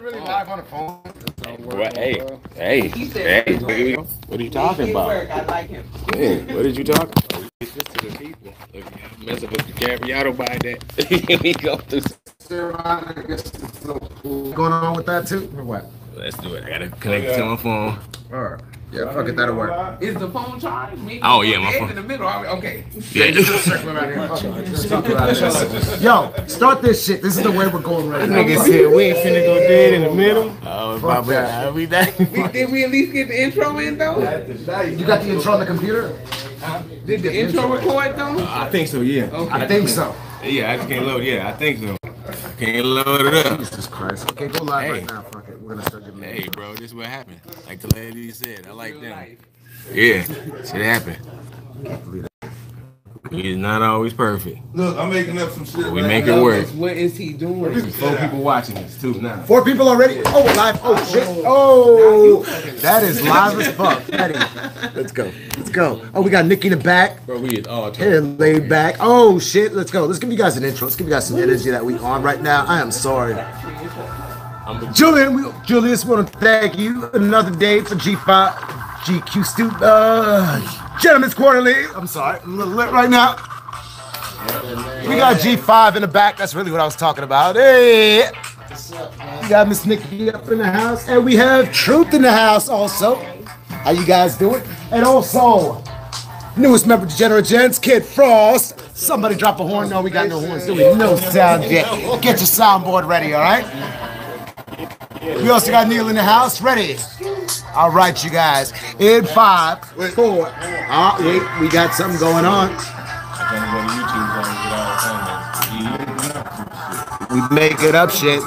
Really live on the phone. What? Hey, hey, hey. What are you talking about? I like him. Yeah, what did you talk about? Get this to the people. If you mess up with the camera, y'all buy that. we go through. I guess it's so cool. Going on with that too, or what? Let's do it. I gotta connect it to my phone. All right. Yeah, fuck it, that'll work. Is the phone charged? Me- Oh, yeah, my Ed's phone. in the middle. are we- Okay. Yeah. Yo, start this shit. This is the way we're going right now. Nigga said we ain't finna go dead in the middle. Oh, my bad. I'll be back. We, did we at least get the intro in though? You got the intro on the computer? Did the intro record though? Uh, I think so, yeah. I think so. Yeah, I just can't load. Yeah, I think so. I can't load it up. Jesus Christ. Okay, go live Hey. right now. Fuck it. We're gonna start getting Hey, bro, this is what happened. Like the lady said, I like them. Yeah, shit happened. He's not always perfect. Look, I'm making up some shit. We right make now. it work. What is he doing? Four people watching this too now. Four people already? Oh, live. Oh, shit. Oh, that is live as fuck. Ready. Let's go. Let's go. Oh, we got Nikki in the back. Bro, we is all Here, laid back. Oh, shit. Let's go. Let's give you guys an intro. Let's give you guys some energy that we on right now. I am sorry. Julian, we, Julius, want to thank you. Another day for G5, GQ Stu, uh, Gentlemen's Quarterly. I'm sorry, I'm a little lit right now. We got G5 in the back. That's really what I was talking about. Hey, we got Miss Nikki up in the house, and we have Truth in the house also. How you guys doing? And also, newest member Degenerate Gents, Kid Frost. Somebody drop a horn. No, we got no horns, do we? No sound yet. Get your soundboard ready, all right? We also got Neil in the house. Ready? All right, you guys. In five, four. Ah, wait, we got something going on. We make it up shit.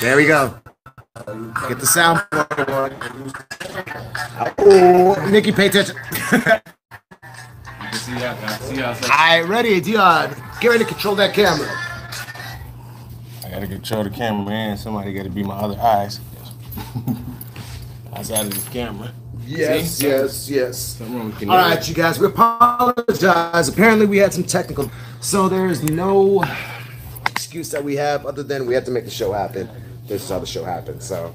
There we go. Get the sound. Oh, Nikki, pay attention. All right, ready, Dion. Get ready to control that camera. I gotta control the camera, man. Somebody gotta be my other eyes. Outside of this camera. Yes, See? yes, yes. Something wrong with All right, you guys, we apologize. Apparently, we had some technical, so there is no excuse that we have other than we have to make the show happen. This is how the show happens, so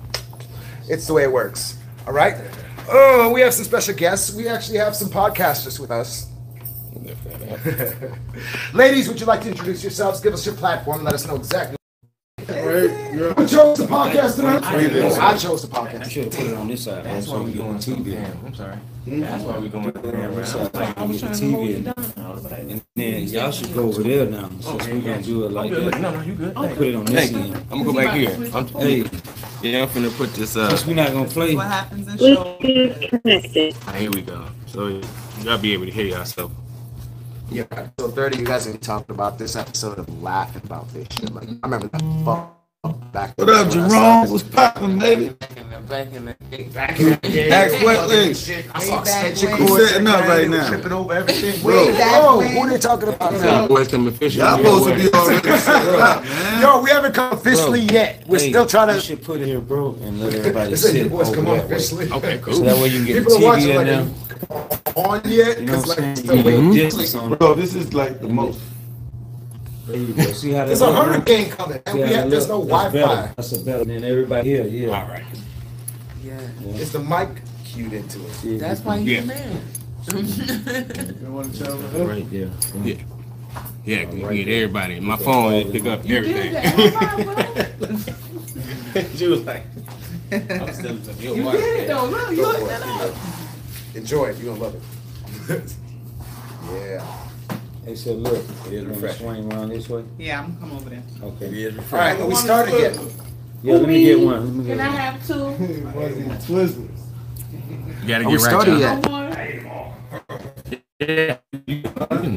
it's the way it works. All right. Oh, we have some special guests. We actually have some podcasters with us. Ladies, would you like to introduce yourselves? Give us your platform. Let us know exactly. Who chose the podcast tonight? I chose the podcast. I should have put it on this side. That's why we're going TV. I'm sorry. That's why we going camera. I was trying to TV. And then y'all should go over there now. So we're gonna do it like that. No, no, you good. Put it on this Thank you. end. I'm gonna go back here. I'm, Hey, yeah, I'm finna put this. Uh, we're not gonna play, What happens in show? Bluetooth connected. here we go. So you gotta be able to hear yourself. Yeah, episode 30, you guys are talking about this episode of laughing about this shit. Like, I remember that fuck back. What up, Jerome? What's poppin', baby? Back in the back in the Back in the day. Ask what thing? I saw Way back extension when. cords. Setting up right now. Tripping over everything. Bro. Way back oh, who are they talking about now? Boys come official. Y'all supposed to be already set up, man. Yo, we haven't come officially yet. We're hey, still trying You to. should put it here, bro, and let everybody Listen, you sit boys come on that way. officially. Okay, So cool. that way you can get the People are TV in like there. On yet You know because what I'm saying? still You get waiting. distance on it. Bro, this is like the most. There you. See how There's a hurricane coming, and See we have, there's no Wi-Fi. That's a better than everybody here. Yeah. All right. Yeah. Is the mic cued into it? Yeah, That's why can- he's Yeah. man. Right there. Yeah. Yeah, we get everybody. My phone it pick up You everything. that. Hold on, bro. she was like, I'm still You did it though. Look, you Go looked it. up. Enjoy it. You're gonna love it. yeah. They said, look, It is you wanna refreshing. swing around this way. Yeah, I'm gonna come over there. Okay. It is All right, we started yet. Yeah, let me get one. Let me Can get I have two? Twizzlers. You gotta get right. started y'all. yet? Yeah. You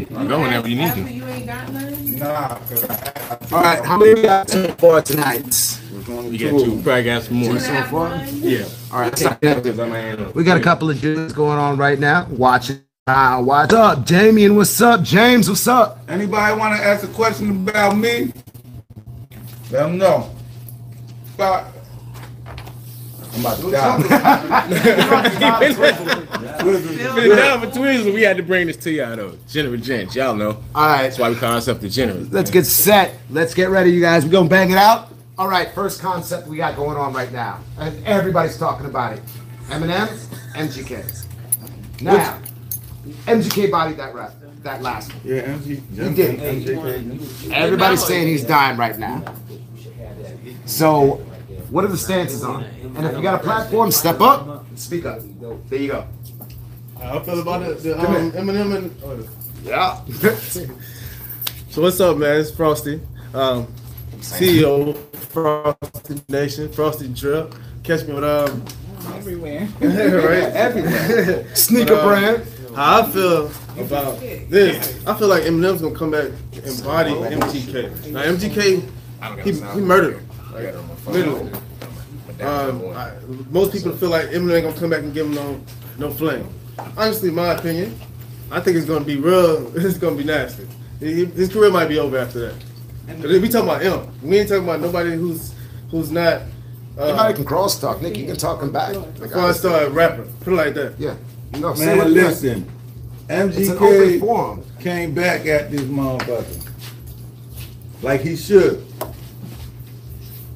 can go whenever you need After to. you ain't got none? Nah, cause I, All right, how many we got so far tonight? You got two. Probably got some more. Can I? Yeah. All right, so Because I'm in. we got a couple of dudes going on right now. Watching. Uh, what's up, Damien? What's up, James? What's up? anybody want to ask a question about me? Let them know. But I'm about to die. Been down for Twizzlers, we had to bring this to y'all though. General Gents, y'all know. All right, That's why we call ourselves the Generals. let's get set. Let's get ready, you guys. We gonna bang it out. All right, first concept we got going on right now, and everybody's talking about it. Eminem, MGK. Now, MGK bodied that rap, that last one. Yeah, MG. He did. MGK. Everybody's saying he's dying right now. So, what are the stances on it? And if you got a platform, step up, speak up. There you go. I feel about it. The, um, Eminem and Yeah. So what's up, man? It's Frosty, um, CEO Frosty Nation, Frosty Drip. Catch me with um, Everywhere. right, everywhere. Sneaker Uh, brand. How I feel about this? I feel like Eminem's gonna come back and body MGK. Now MGK, he, he murdered him. Literally. Um, I, most people feel like Eminem ain't gonna come back and give him no no flame. Honestly, my opinion, I think it's gonna be real. It's gonna be nasty. His career might be over after that. 'Cause we talking about him. We ain't talking about nobody who's who's not. Anybody Uh, can cross talk, Nick. You can talk him back. Like, before I start rapping, put it like that. yeah. No, say what Man, you listen. It's an open MGK came back at this motherfucker. Like he should.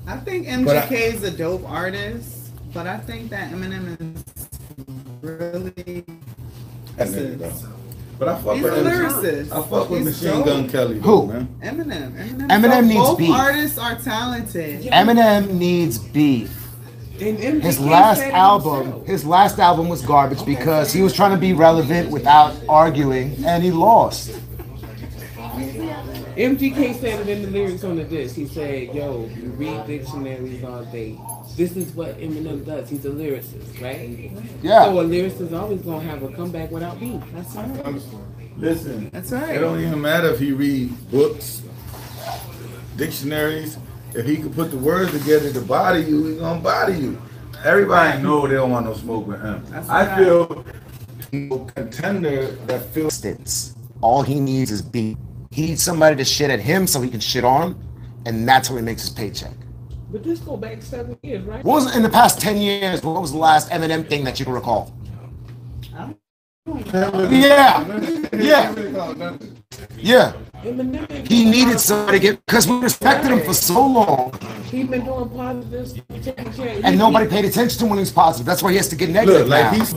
I think But I- MGK is a dope artist, but I think that Eminem is really. That nigga, though. But I fuck He's with a MG lyricist. I fuck with He's Machine dope. Gun Kelly, Who? man. Eminem. Eminem. Eminem so needs both beef. artists are talented. Eminem needs beef. And MGK His last album, himself. his last album was garbage because he was trying to be relevant without arguing, and he lost. MGK said it in the lyrics on the disc. He said, "Yo, you read dictionaries all day. This is what Eminem does. He's a lyricist, right? Yeah. So a lyricist is always gonna have a comeback without beef. That's right. Listen, That's right. it don't even matter if he read books, dictionaries. If he could put the words together to body you, he gonna body you. Everybody know they don't want no smoke with him. That's I right. feel no contender that feels Instance, all he needs is beef. He needs somebody to shit at him so he can shit on him, and that's how he makes his paycheck. But this go back seven years, right? What was in the past ten years? What was the last Eminem thing that you can recall? Yeah, yeah, yeah. He needed somebody to get because we respected him for so long, He been doing positive stuff, taking care- and nobody paid attention to him when he was positive. That's why he has to get negative look like now. he's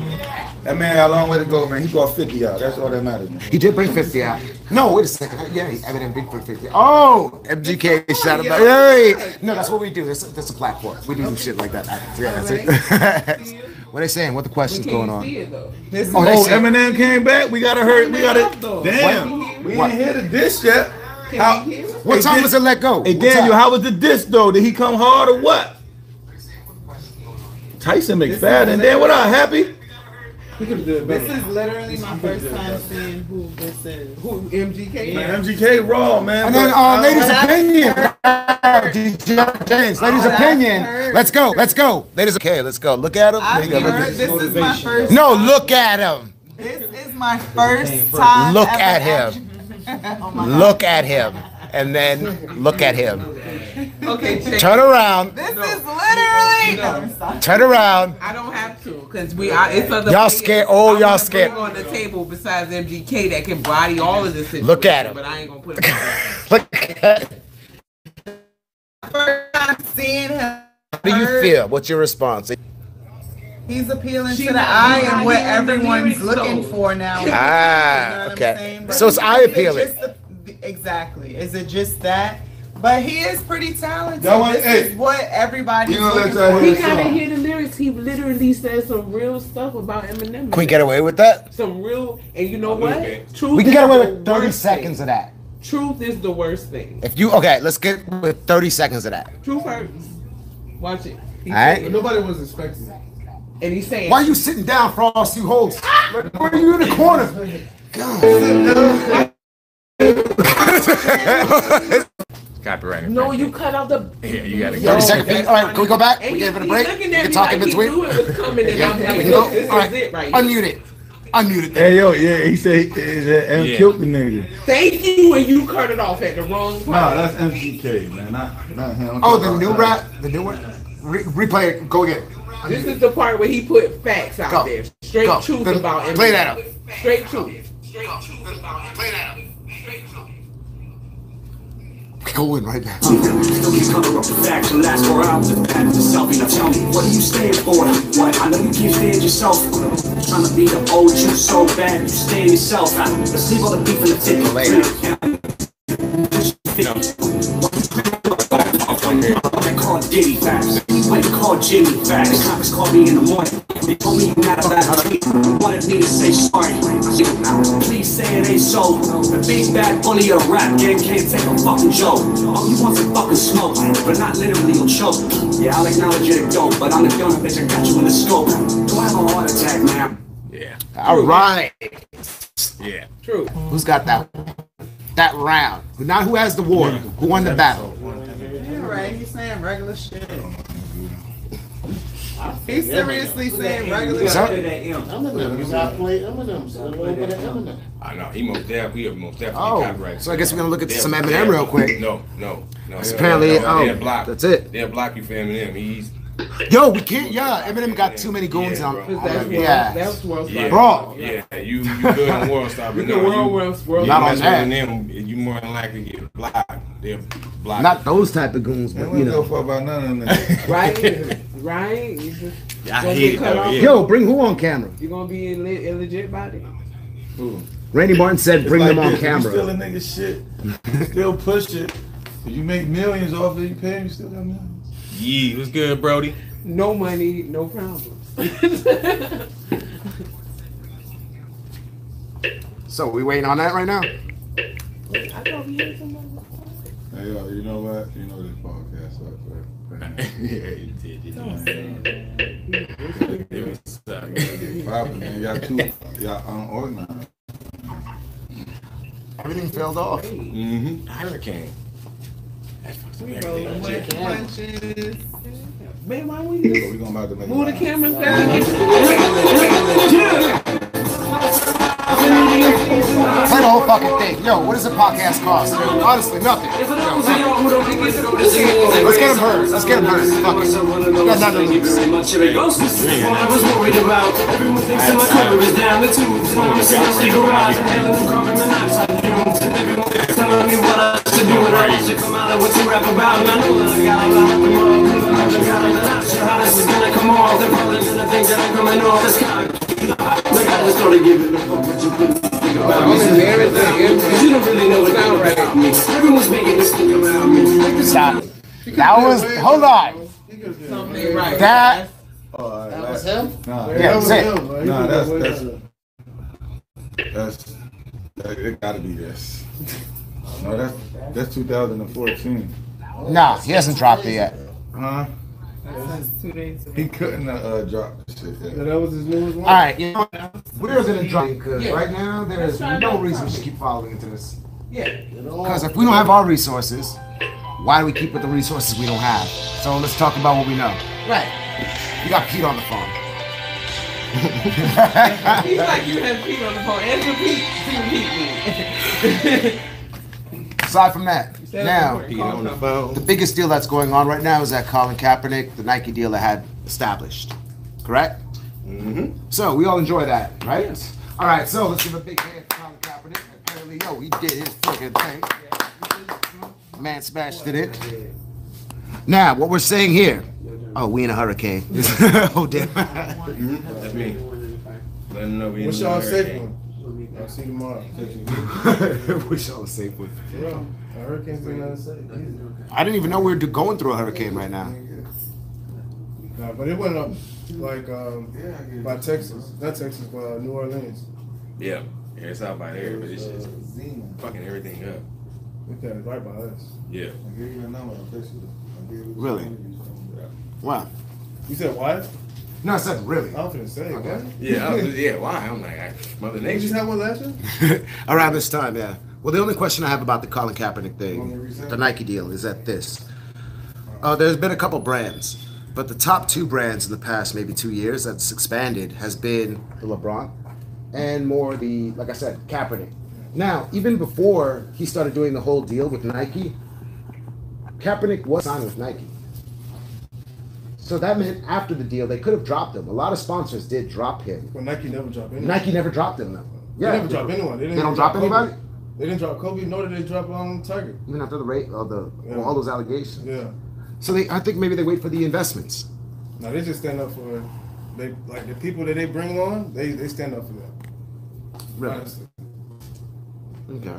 that man got a long way to go, man. He got 50 out. That's all that matters, man. He did bring 50 out. No, wait a second. Yeah, he- Eminem did bring 50. Oh, MGK shot him out. Hey! No, that's what we do. That's, that's a platform. We do shit like that. Yeah, that's it. what are they saying? What the questions Can going you on? it though? Oh, they Oh, say- Eminem came back. We gotta hurt. We gotta. Though. Damn. We What? ain't hear the diss yet. How, What Hey, time Dan- was it let go? Hey What Daniel, time? how was the diss though? Did he come hard or what? Tyson McFadden. Dan, what up? Happy? He could have done This is literally my first time seeing who this is. Who MGK? Man, MGK raw, man. And then, but, uh, ladies' But opinion. James, ladies' But opinion. heard- Let's go. Let's go. Ladies, okay, let's go. Look at him. I've Look heard, this is my first. No, look at him. This is my first time. Look at him. oh my God. Look at him. And then look at him. Okay, check. Turn around. This is literally. No. Turn around. I don't have to, cause we I, it's other. Y'all scared- oh, I y'all scared. on the table besides MGK that can body all of this. Situation, Look at him. But I ain't gonna put it. on. Look at First time seeing him. How do you feel? What's your response? He's appealing She to the eye and what everyone's looking though. for now. Ah, You know okay. So it's eye it appealing. just the- exactly. Is it just that? But he is pretty talented. Y'all want- this hey, is what everybody. you know, looking let's, uh, for. He Yes, gotta hear the lyrics. He literally said some real stuff about Eminem. Can we get away with that? some real? And you know what? Truth. We can get away with 30 seconds thing. of that. Truth is the worst thing. If you okay, let's get with 30 seconds of that. Truth hurts. Watch it. He All right. saying- Nobody was expecting it. And he's saying. Why are you sitting down, Frost? You hold. Where are you in the corner? Copyright. No, you cut out the. Yeah, you gotta 30 seconds. All right, can we go back? And We he- give it a break. looking We at can me talk like in he between. knew it was coming, and I'm like, can look, this All is it right, right unmute it. Unmute it. Hey yo, yeah, he said he, he, M Yeah. killed the nigga. Thank you, and you cut it off at the wrong Nah, part. that's MGK, man. Not, not him. I'm Oh, the new rap, the new one. Re- replay it. Go again. This is the part where he put facts out Go. there, straight Go. truth Play- about Eminem. play that out. Straight truth. Go in right now. Keep cover up the facts and last four hours of bad to selfie. Now tell me, what do you stand for? What? I know you can't stand yourself. Trying to beat up old you so bad, you stand yourself. I, leave all the beef in the tip. They call Diddy facts. Why you call Jimmy facts? The cops called me in the morning. They told me you're not about me. Wanted me to say sorry. Please say it ain't so. The big bad bully of rap game can't take a fucking joke. All you want is fucking smoke, but not literally you'll choke. Yeah, I'll acknowledge you're the dope, but I'm the gunner, bitch. I got you in the scope. Do I have a heart attack now? Yeah. All right. Yeah. True. Who's got that that round? Not who has the war. Mm. Who won the battle? Yeah, right. He's saying regular shit. He's seriously saying regular Sir? shit. Eminem's. I play Eminem's. A little bit of Eminem. I know. He most definitely, he most definitely Oh, copyrighted. so I guess we're gonna look at They'll- some Eminem they'll- real quick. No, no, no. It's apparently- no, they'll oh, block. that's it. They'll block you for Eminem. He's Yo, we can't. Yeah, Eminem got too many goons Yeah, on. bro. That's world, Yeah. that's world yeah. Bro. Yeah, you you good on World Star, but You no, world, you, world, world. you Not on that. Eminem, you more than likely get blocked. They'll block. Not those type of goons, Man, but you don't go know. for about none of them. Right? right? You just, I hate it though. off. Yeah. Yo, bring who on camera? you gonna be illi- illegit body? Randy Martin said, bring like them on this, You still camera. a nigga shit. You still push it. If you make millions off it, you pay him, you still got millions. Yee, what's good, Brody? No money, no problem. So we waiting on that right now? I thought we had somebody. Hey, yo, you know what? You know this podcast sucks, right? yeah, you did. You know. It was suck. Poppin', man. Y'all too, y'all unorganized. Everything failed off. Mm-hmm. Hurricane. That's fucking everything. With punches. Man, why we So just we gonna about to make move the it. cameras down? Play the whole fucking thing. Yo, what does a podcast cost? Honestly, nothing. Yo, let's get him heard. Let's get him heard. Fuck it. We got nothing to lose. I was worried about. Everyone thinks that my cover is down the tubes. When I'm seriously garage, inhaling carbon monoxide fumes. And everyone is telling me what I should do and I should come out of what you rap about. And I know that I got a lot of. I got it, and I'm not sure how this is gonna come off. They're probably gonna think that I'm coming off as cocky. Look, I just started giving a fuck what you think about me. Cause you don't really know what sound right about me. Everyone's making this thing about me. Stop. That was, hold on. Something right. That, Oh, That was him? Nah, Yeah, That was it. him, bro. Nah, that's- that's- that's, that, it gotta be this. No, that's, that's 2014. nah, he hasn't dropped it yet. Huh? That's two days ago. He couldn't uh, uh, drop the shit Yeah, yet. that was his newest one. All right, you know what? We're gonna drop because right now there is no reason we should keep following into this. Yeah. Because if we don't have our resources, why do we keep with the resources we don't have? So let's talk about what we know. Right. You got Pete on the phone. He's like you have Pete on the phone. Answer Pete. See what Pete. Aside from that, now. Pete on the phone. the biggest deal that's going on right now is that Colin Kaepernick, the Nike deal that had established. Correct? Mm-hmm. So we all enjoy that, right? All right, so let's give a big hand for Colin Kaepernick. Apparently, yo, he did his fucking thing. Man smashed it in. Now, what we're saying here. Oh, we in a hurricane. oh, damn. That's me. Let them know we What's in the y'all safe hurricane. one? I'll see you tomorrow. Wish y'all was safe with. For real. A hurricane's been nothing safe. I didn't even know we were going through a hurricane right now. Nah, but it went up like um, by Texas, not Texas, but uh, New Orleans. Yeah. Yeah, it's out by there, but it's just fucking everything up. Look at it right by us. Yeah. I'll give you a number. I'll text you. I'll give you the- Really? Wow. You said why? No, I said really. I was gonna say. Okay. What? Yeah, I was, yeah, why? I'm like, I, Mother You just had one last year? Around this time, yeah. Well, the only question I have about the Colin Kaepernick thing, the Nike deal, is that this. Uh, there's been a couple brands, but the top two brands in the past maybe two years that's expanded has been the LeBron and more the, like I said, Kaepernick. Now, even before he started doing the whole deal with Nike, Kaepernick was signed with Nike. So that meant after the deal, they could have dropped him. A lot of sponsors did drop him. But Nike never dropped anyone. Nike never dropped him though. They never dropped anyone. They, They, don't drop Kobe. anybody. They didn't drop Kobe, nor did they drop um, Tiger. Even after the rate of the Yeah. well, all those allegations. Yeah. So they, I think maybe they wait for the investments. No, they just stand up for they like the people that they bring on. They they stand up for them. Really? Honestly. Okay.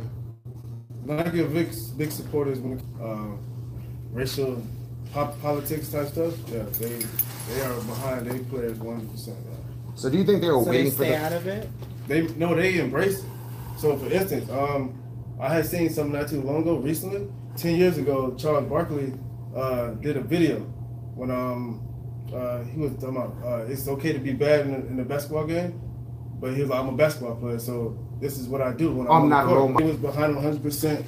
Nike are big big supporters when uh, racial pop, politics type stuff. Yeah, they they are behind their players one hundred percent. So do you think they were So they waiting for stay the? out of it. They no, they embrace it. So for instance, um, I had seen something not too long ago, recently, ten years ago, Charles Barkley uh, did a video when um uh, he was talking about uh, it's okay to be bad in a, in a basketball game, but he was like, I'm a basketball player, so this is what I do when I'm, I'm on the not a court." role He was behind 100. percent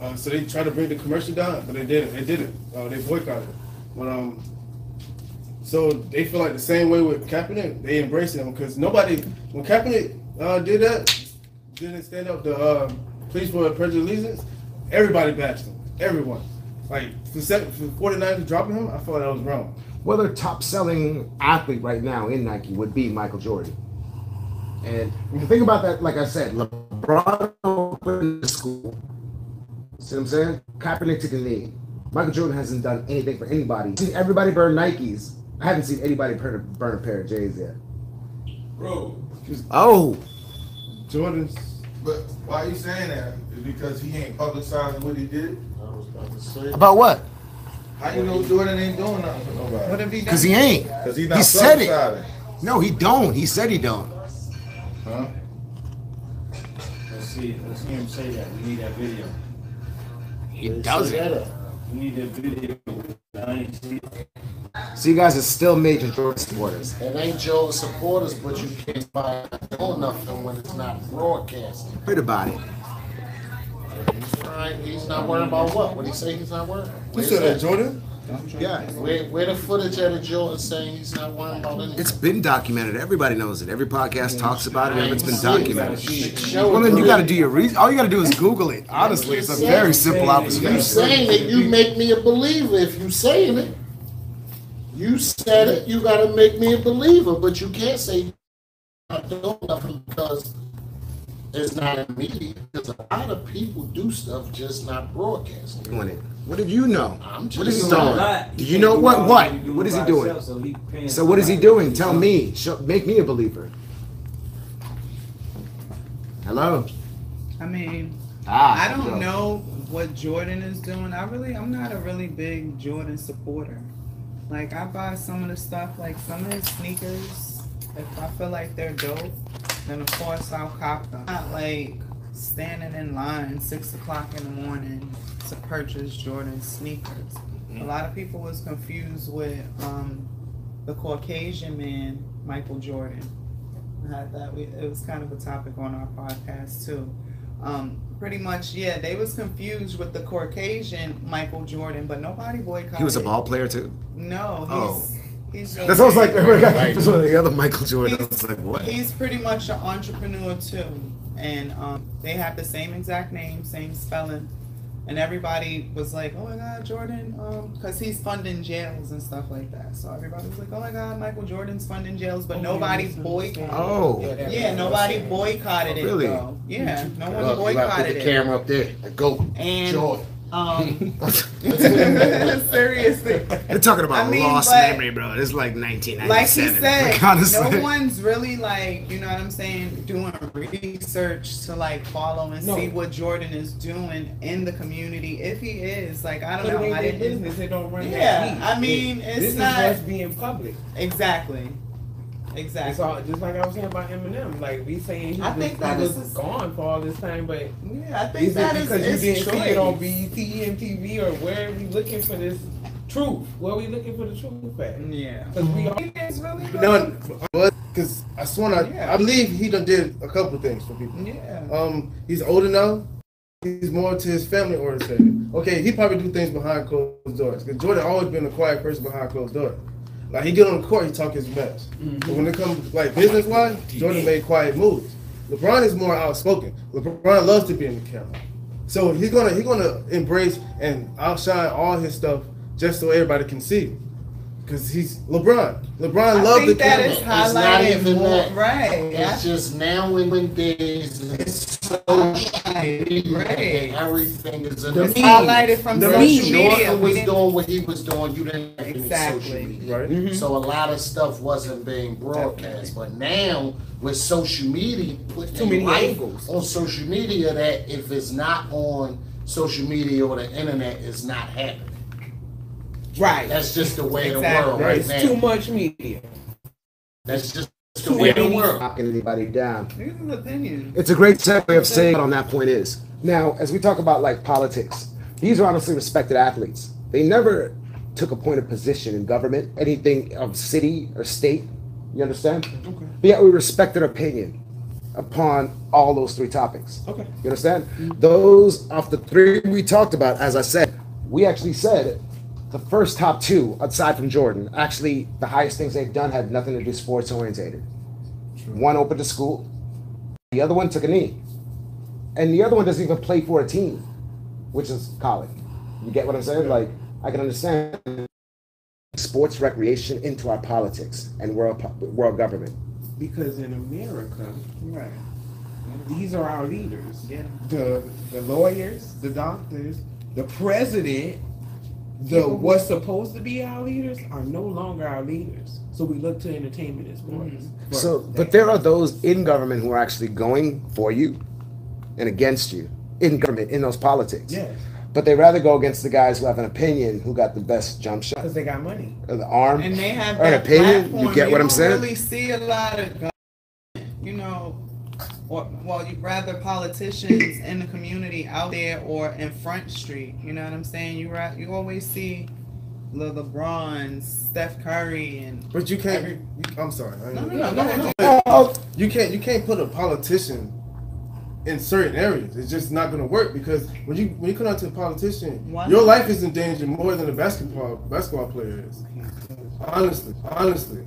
uh, So they tried to bring the commercial down, but they didn't. They didn't. Uh, they boycotted. When um, so they feel like the same way with Kaepernick. They embrace him because nobody when Kaepernick uh, did that, didn't stand up to uh, please for pledge of allegiance. Everybody bashed him. Everyone. Like for, seven, for 49 to dropping him, I felt that was wrong. Well, their top selling athlete right now in Nike would be Michael Jordan. And think about that, like I said, LeBron opened the school. See what I'm saying? Kaepernick took a knee. Michael Jordan hasn't done anything for anybody. See everybody burn Nikes. I haven't seen anybody burn a, burn a pair of J's yet. Bro, Oh, Jordan's but why are you saying that? Is because he ain't publicizing what he did? I was about to say. about what? How you know Jordan ain't doing nothing for nobody? What have he done? Because he ain't. Because he's not He said it. No, he don't. He said he don't. Huh? Let's see, let's hear him say that. We need that video. He They doesn't. set that up. We need that video. I ain't see it. So you guys are still major Jordan supporters. It ain't Joe supporters, but you can't buy Joe nothing when it's not broadcasting. Heard about it. He's trying. He's not worried about what? What he say? He's not worried. you said that that? Jordan? Yeah. Where, where the footage of the Jordan saying he's not worried about anything? It's been documented. Everybody knows it. Every podcast talks about it, and it's been documented. Well, then you got to do your research. All you got to do is Google it. Honestly, it's a very simple You observation. saying it, you make me a believer. If you saying it, you said it, you gotta make me a believer. But you can't say I don't nothing because it's not in media. Because a lot of people do stuff just not broadcasting. Doing it. What did you know? I'm just is he doing? Do you know what? What? What is he doing? so he paying So what is he doing? Tell me. Show, make me a believer. Hello. I mean, Ah. I don't yo. know what Jordan is doing. I really, I'm not a really big Jordan supporter. Like, I buy some of the stuff, like some of his sneakers. If I feel like they're dope, then of course I'll cop them. Not like standing in line six o'clock in the morning to purchase Jordan sneakers. A lot of people was confused with um, the Caucasian man, Michael Jordan. I had that. We, it was kind of a topic on our podcast too. Um, pretty much, yeah, they was confused with the Caucasian Michael Jordan, but nobody boycotted. He was a ball player too. No, he's Oh. He's. That's what I was like. That's one of the other Michael Jordan. I was like, what? He's pretty much an entrepreneur too, and um, they have the same exact name, same spelling, and everybody was like, "Oh my God, Jordan," because he's funding jails and stuff like that. So everybody was like, "Oh my God, Michael Jordan's funding jails," but nobody boycotted. Oh. Yeah, nobody boycotted it Really? Yeah, no one boycotted it. gotta put the camera up there. Go, And Jordan. Um, seriously, You're talking about I mean, lost memory, bro. This is like 1997. like he said, Like, no one's really like, you know what I'm saying, doing research to like follow and No. see what Jordan is doing in the community. If he is, like, I don't But it know. ain't I didn't business. It don't run Yeah, that deep. I mean, it's this not- being public. exactly, It's exactly. all just like I was saying about Eminem. Like we saying he I was, think he that was is- gone for all this time, but yeah, I think is that it is because you didn't see it on choice. BET and TV or where are we looking for this truth? Where are we looking for the truth at? Yeah, Because we all He is really good. no, because I swear I, Yeah. I believe he done did a couple of things for people. Yeah, Um, he's older now. He's more to his family oriented. Okay, he probably do things behind closed doors. Cause Jordan always been a quiet person behind closed doors. Like he get on the court, he talk his mess. But mm-hmm. when it comes like business wise, Jordan made quiet moves. LeBron is more outspoken. LeBron loves to be in the camera, so he's gonna he's gonna embrace and outshine all his stuff just so everybody can see. Because he's LeBron. LeBron I loved the think that camera. is It's not highlighted even more, that. right? It's just now when when days it's so Right. everything is in The the highlighted from the social media. Jordan was doing what he was doing. You didn't have any Exactly. social media. Right. Mhm. So a lot of stuff wasn't being broadcast. But now with social media, putting Too many life angles. on social media that if it's not on social media or the internet, it's not happening. Right. That's just the way of the world right It's now. too much media. That's just the way of the world. Knocking anybody down. This is opinion. It's a great segue of saying what on that point is. Now, as we talk about like politics, these are honestly respected athletes. They never took a point of position in government, anything of city or state. You understand? Okay. But yet we respect their opinion upon all those three topics. Okay. You understand? Those of the three we talked about, as I said, we actually said the first top two, aside from Jordan, actually the highest things they've done had nothing to do sports orientated. One opened a school, the other one took a knee, and the other one doesn't even play for a team, which is college. You get what I'm saying? Like I can understand sports recreation into our politics and world world government. Because in America, Right. these are our leaders. Yeah. The the lawyers, the doctors, the president, the what's supposed to be our leaders are no longer our leaders. So we look to entertainment and sports. for So, that. but there are those in government who are actually going for you and against you in government in those politics. Yes. But they rather go against the guys who have an opinion who got the best jump shot because they got money. or the arm And they have or an opinion. platform. You get what I'm saying? really see a lot of, gu- you know, or well, you rather politicians in the community out there or in Front Street. You know what I'm saying? You ra- you always see the LeBron, Steph Curry, and But you can't. You, I'm sorry. No, no, no, no, no. Oh, You can't. You can't put a politician in certain areas. It's just not going to work because when you when you come out to a politician, Why your life is in danger more than a basketball basketball player is. Honestly, honestly.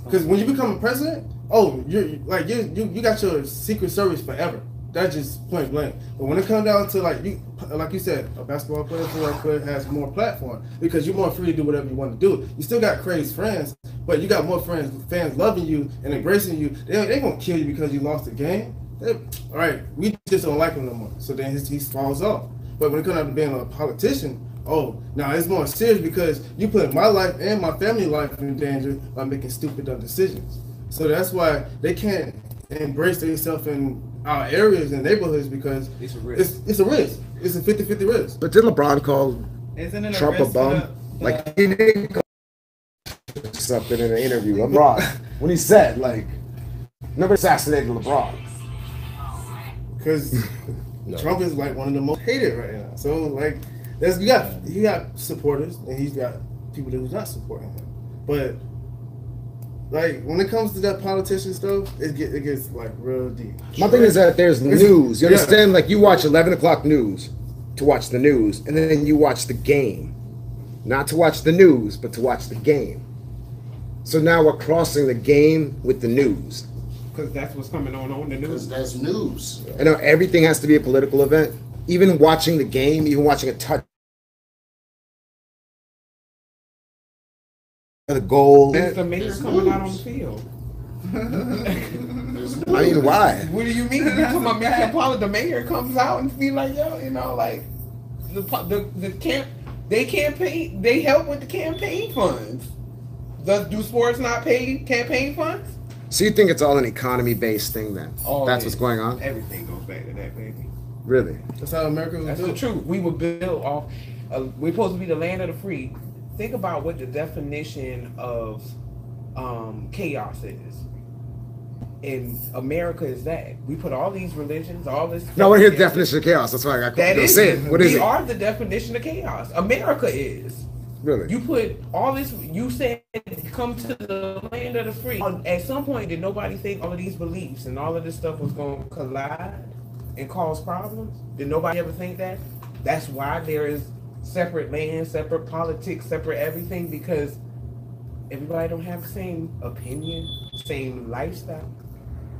Because when you become a president, oh, you're like you you you got your secret service forever. That's just point blank. But when it comes down to like you, like you said, a basketball player, football player has more platform because you're more free to do whatever you want to do. You still got crazy friends, but you got more friends, fans loving you and embracing you. They they gonna kill you because you lost the game. They, all right, we just don't like him no more. So then his, he falls off. But when it comes down to being a politician, oh, now it's more serious because you put my life and my family life in danger by making stupid dumb decisions. So that's why they can't embrace themselves in our areas and neighborhoods because It's a risk. It's, it's a risk. It's a 50-50 risk. but did LeBron call Isn't it Trump a risk bum? to the- Like he didn't call something in an interview. LeBron when he said like never assassinated LeBron. because Trump is like one of the most hated right now. So like, there's you got you got supporters and he's got people who's not supporting him. But like when it comes to that politician stuff, it get it gets like real deep. My thing is that there's It's- news. You yeah. understand? Like you watch 11 o'clock news to watch the news, and then you watch the game, not to watch the news, but to watch the game. So now we're crossing the game with the news. Because that's what's coming on on the Because news. that's news. I know everything has to be a political event. Even watching the game, even watching a touch, the goal. It's the mayor It's coming out on the field. I mean, why? What do you mean? You come up making politics, the mayor comes out and be like, yo, you know, like the the the camp, they campaign, they help with the campaign funds. Does do sports not pay campaign funds? So you think it's all an economy-based thing then? All That's it what's going on. Everything goes back to that, baby. Really? That's how America was That's the truth. We were built off. Uh, we're supposed to be the land of the free. Think about what the definition of um, chaos is. In America, is that we put all these religions, all this. No, I want to hear the definition of chaos. That's why I got That is it. What is we it? are the definition of chaos. America is. Really? You put all this. You said come to the land of the free. At some point, did nobody think all of these beliefs and all of this stuff was going to collide and cause problems? Did nobody ever think that? That's why there is separate land, separate politics, separate everything because everybody don't have the same opinion, same lifestyle.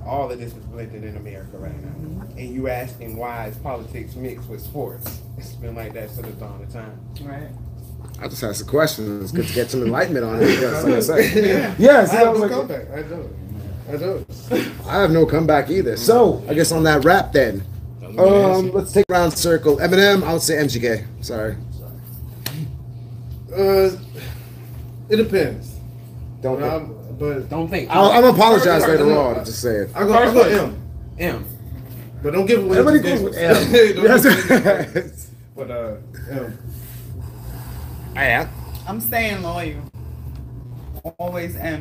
All of this is blended in America right now. And you asking why is politics mixed with sports? It's been like that since the dawn of time. Right. I just asked a question. It's good to get some enlightenment on it. Because, like I said, yeah. see, I I have was no like, comeback. I don't. I don't. I have no comeback either. So I guess on that wrap then. Um, let's take round circle. Eminem, I would say MGK. Sorry. Uh, it depends. Don't. But, I'm, but Don't think. I'll, I'm apologize First later one. on. Just saying. I go, I go M. M. But don't give away. Everybody goes with. M. Don't give away the games. Yes. But uh, M. I am. I'm staying loyal. Always M.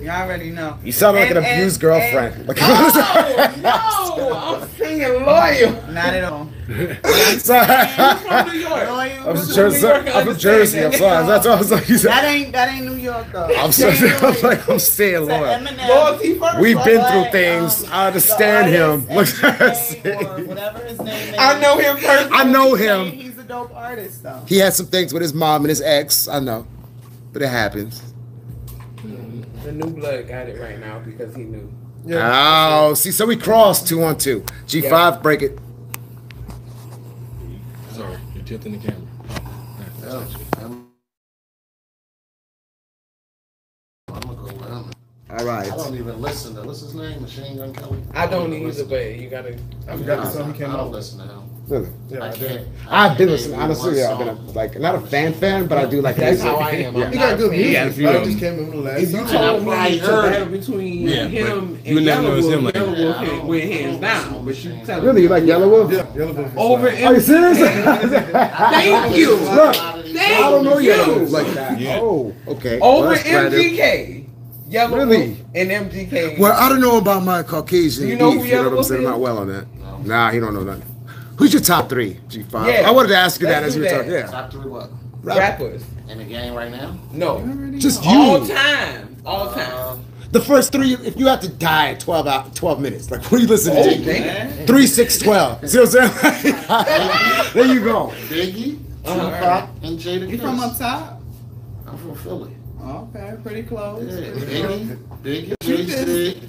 You already know. You sound like an And- and- abused girlfriend. Like, No, I'm singing loyal. Not at all. sorry. From New York. Loyal. I'm from Jersey. I'm from Jersey. I'm sorry. That's what I was like. That ain't that ain't New York though. I'm sorry. I'm like I'm staying It's a loyal. Eminem. Loyalty first. We've been But, through things. um, I understand the him. artist, Look, MGK or whatever his name is. I know him personally. I know him. He's a dope artist though. He had some things with his mom and his ex. I know, but it happens. The new blood got it right now because he knew. Yeah. Oh, see, so we crossed two on two. G five, break it. Tilting the camera. I'm, I'm oh. All right. I don't even listen to what's his name, Machine Gun Kelly. I don't either, listen. but you gotta. I forgot the song he I came don't listen to him. Really? Yeah, I I can't. I've been listening. can't Honestly, name yeah, I've been a, like not a fan fan, but I do like. That's his how. I am. Yeah. I'm He got good music. got a few but I just them. came in the last If you told me probably to heard battle between Yeah, but him you and never Yellow noticed Wolf, him like Yellow that. Wolf Yeah, went- don't- went I don't hands down. But you Machine tell Really, you like Yelawolf? Yeah, Yelawolf Over. Are you serious? Thank you. Look, Thank you. I don't know you. Yelawolf like that. Oh, okay. Over that's. MGK. Yellow Really? Wolf and MGK. Well, I don't know about my Caucasian you know beef. who You know what I'm Wolf saying? I'm not well on that. Nah, he don't know that. Who's your top three? G five. Yeah, I wanted to ask you that let's as you were talking. Yeah. Top three what? rappers. In the game right now? No. Just you. All time. All time. Uh, The first three, if you have to die at 12 out, 12 minutes, like what are you listening Oh, to? damn. Three, six, 12. See what I'm saying? there you go. Biggie, Uh-huh. Tupac, and Jada You from up top? I'm from Philly. Okay, pretty close. Yeah, Pretty close. Biggie, Biggie, Jay-Z.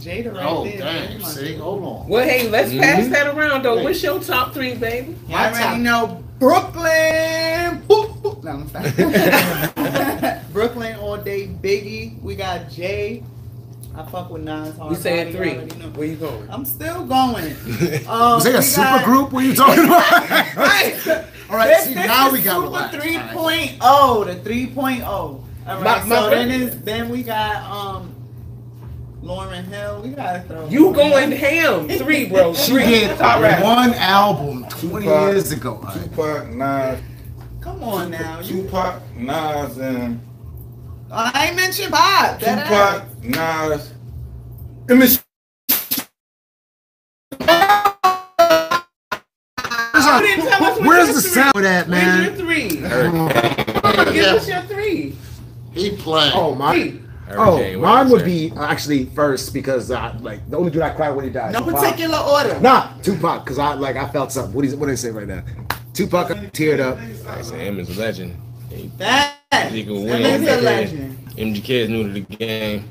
Jada right Oh, there. dang. See, hold on. Well, hey, let's pass that around though. What's your top three, baby? You already know Brooklyn. Boop, boop. No, I'm sorry. Brooklyn all day. Biggie. We got Jay. I fuck with Nas hard. We said body, three. you. Where you going? I'm still going. Um, Was they a super got- group? What are you talking about? Right. All right, This- see, this now is we got Super relaxed. 3.0, the 3.0. All right, My- my so then is then we got um Lauryn Hill. We gotta throw You going Hill. ham? Three, bro. She Three. did Top rap. one album 20 Tupac. years ago. All right. Tupac, Nas, Come on now. You, Tupac, Nas, and I ain't mentioned Pop. That Tupac, Nas. And Mich- You didn't tell us what Where's your the three- sound of that, Where's man? your three? Give us your three. he playing. Oh, my. Three. Oh, Hurricane, mine would be actually first because I like the only dude I cried when he died. No Tupac. particular order. Nah, Tupac, because I like I felt something. What do you what do they say right now? Tupac I teared up. I say him is a legend. He, That, he can win. is a legend. MGK is new to the game.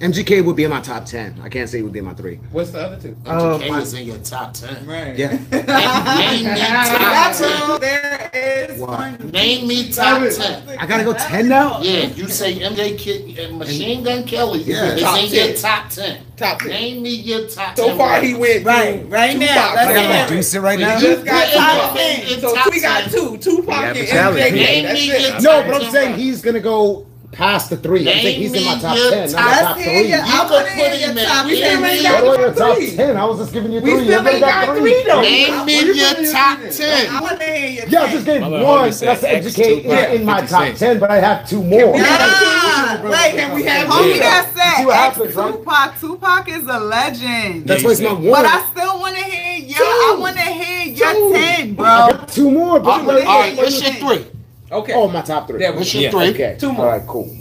MGK would be in my top ten. I can't say he would be in my three. What's the other two? Um, MGK is in your top ten. Right. Yeah. Name me top who there is. Wow. one. Name me top ten. I gotta go ten now. Yeah, you say MJ Kid, uh, Machine Gun Kelly Yeah. is Top in your 10. top ten. Top ten. Name me your top So ten. far, he went Right, right now, Tupac. let's I gotta reduce it right We now. just got Yeah, Tupac. yeah, yeah, So we got ten. two. Tupac Yeah, and Vitaly. Name That's me it. your No, but I'm saying he's gonna go past the three. I think Name he's in my top your ten, not top- my top three. ya. You I could wanna put hear him your in top We ten. still ain't What got your top ten? I was just giving you three. We three. still Everybody ain't got three though. Name me your top ten. I want to hear your Yeah, I ten. just gave My one. That's said educate Tupac, in my top ten, but I have two more. Wait, Can we have Homie three? that said what ex right? Tupac. Tupac is a legend. That's why it's not one. But I still want to hear your. I want to hear your Two. ten, bro. two more. But All right, all right, what's your three? Okay. Oh, my top three. There we What's your Yeah. three? Okay. Two more. All right, cool.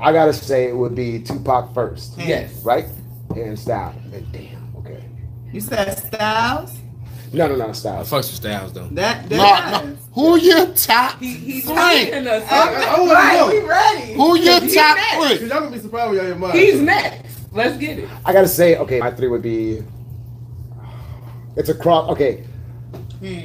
I gotta say it would be Tupac first, Yes. right? And Styles. And damn. Okay. You said Styles. No, no, no, I Styles. fucks with Styles though. That that. no. Who your top He, he's three? tying us. I, I wanna Right, we ready. Who your He's top next. Cause three? y'all gonna be surprised with y'all hear mine. He's next. Let's get it. I gotta say, okay, my three would be. It's a cross. Okay,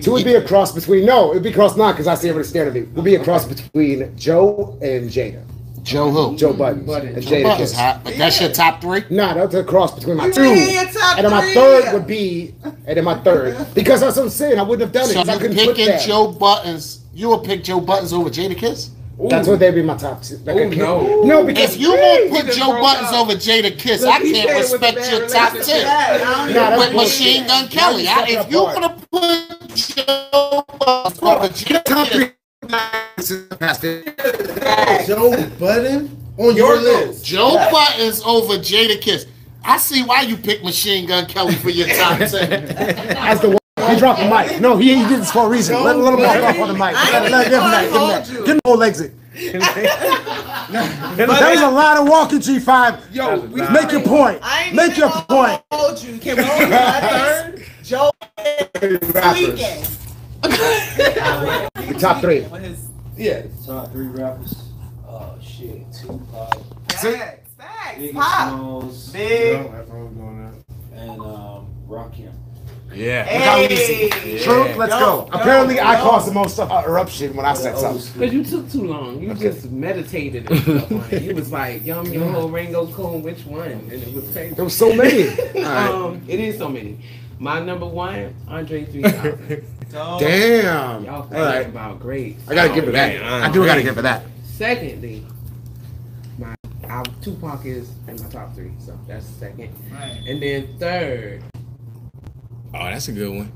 Two would be a cross between no, it'd be cross not because I see everybody staring at me. It Would be a cross between Joe and Jada. Joe who? Joe Buttons Buttons. and Joe Jada Buttons Kiss. hot, but that's your top three. Nah, that's a cross between my You two. mean top And then my three? third would be, and then my third, because that's what I'm saying. I wouldn't have done it So because I couldn't put picking that. Joe Buttons? You would pick Joe Buttons over Jadakiss? That's what they'd be my top two. Like, Ooh, no. no, because If you won't put Joe Buttons up. over Jadakiss, Look, I can't said it was a respect your top relationship. ten. With. Machine Gun Kelly, I, if you apart. want to put Joe Budden over Jada top Kiss, three. This is past it. Joe Budden on your list. Joe Budden over Jadakiss. I see why you picked Machine Gun Kelly for your top ten. As the one. He dropped the mic. No, he, he did this for a reason. Let, let him walk off on the mic. Let, let, give him that. Give him that. Give him full exit. That was a lot of walking, G5. Yo, we Make your point. I ain't Make your point. Hold you. Can we hold third? Joe Weekend. Top three. yeah. Top three rappers. Oh shit. Tupac, Facts, facts. Pop. Smalls, Big. No, I was doing and um, Rakim. Yeah. Hey. True, let's Yo, go. yo, Apparently, I caused the most uh, eruption when I said Old something. Because you took too long. You just meditated and stuff on it. You was like, Yum Yo, Ringo Coon, which one? And it was crazy. There was so many. um, it is so many. My number one, Andre 3000. Dope. Damn. Y'all All thinking right. about great. I gotta give it that. I do gotta give it that. Secondly, my I, Tupac is in my top three, so that's second. Right. And then third, Oh, that's a good one.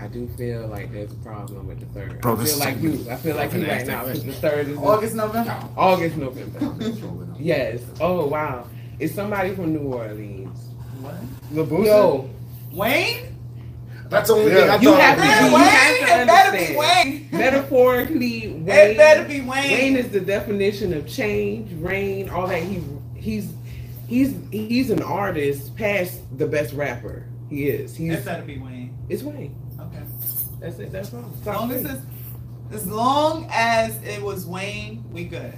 I do feel like there's a problem with the third. Bro, I feel like so you. I feel like you right now. The third is August, November. August, November. yes. Oh wow. It's somebody from New Orleans. What? Labusa? Yo, Wayne? That's the only Yeah. thing I You thought. have of. to- Man, you Wayne? have to It better be. Wayne. metaphorically, Wayne. It better be Wayne. Wayne is the definition of change, rain, all that. He he's he's he's an artist past the best rapper. He is. He's It better be Wayne. it's Wayne. Okay. That's it. That's all. As long as, it's, as long as it was Wayne, we good.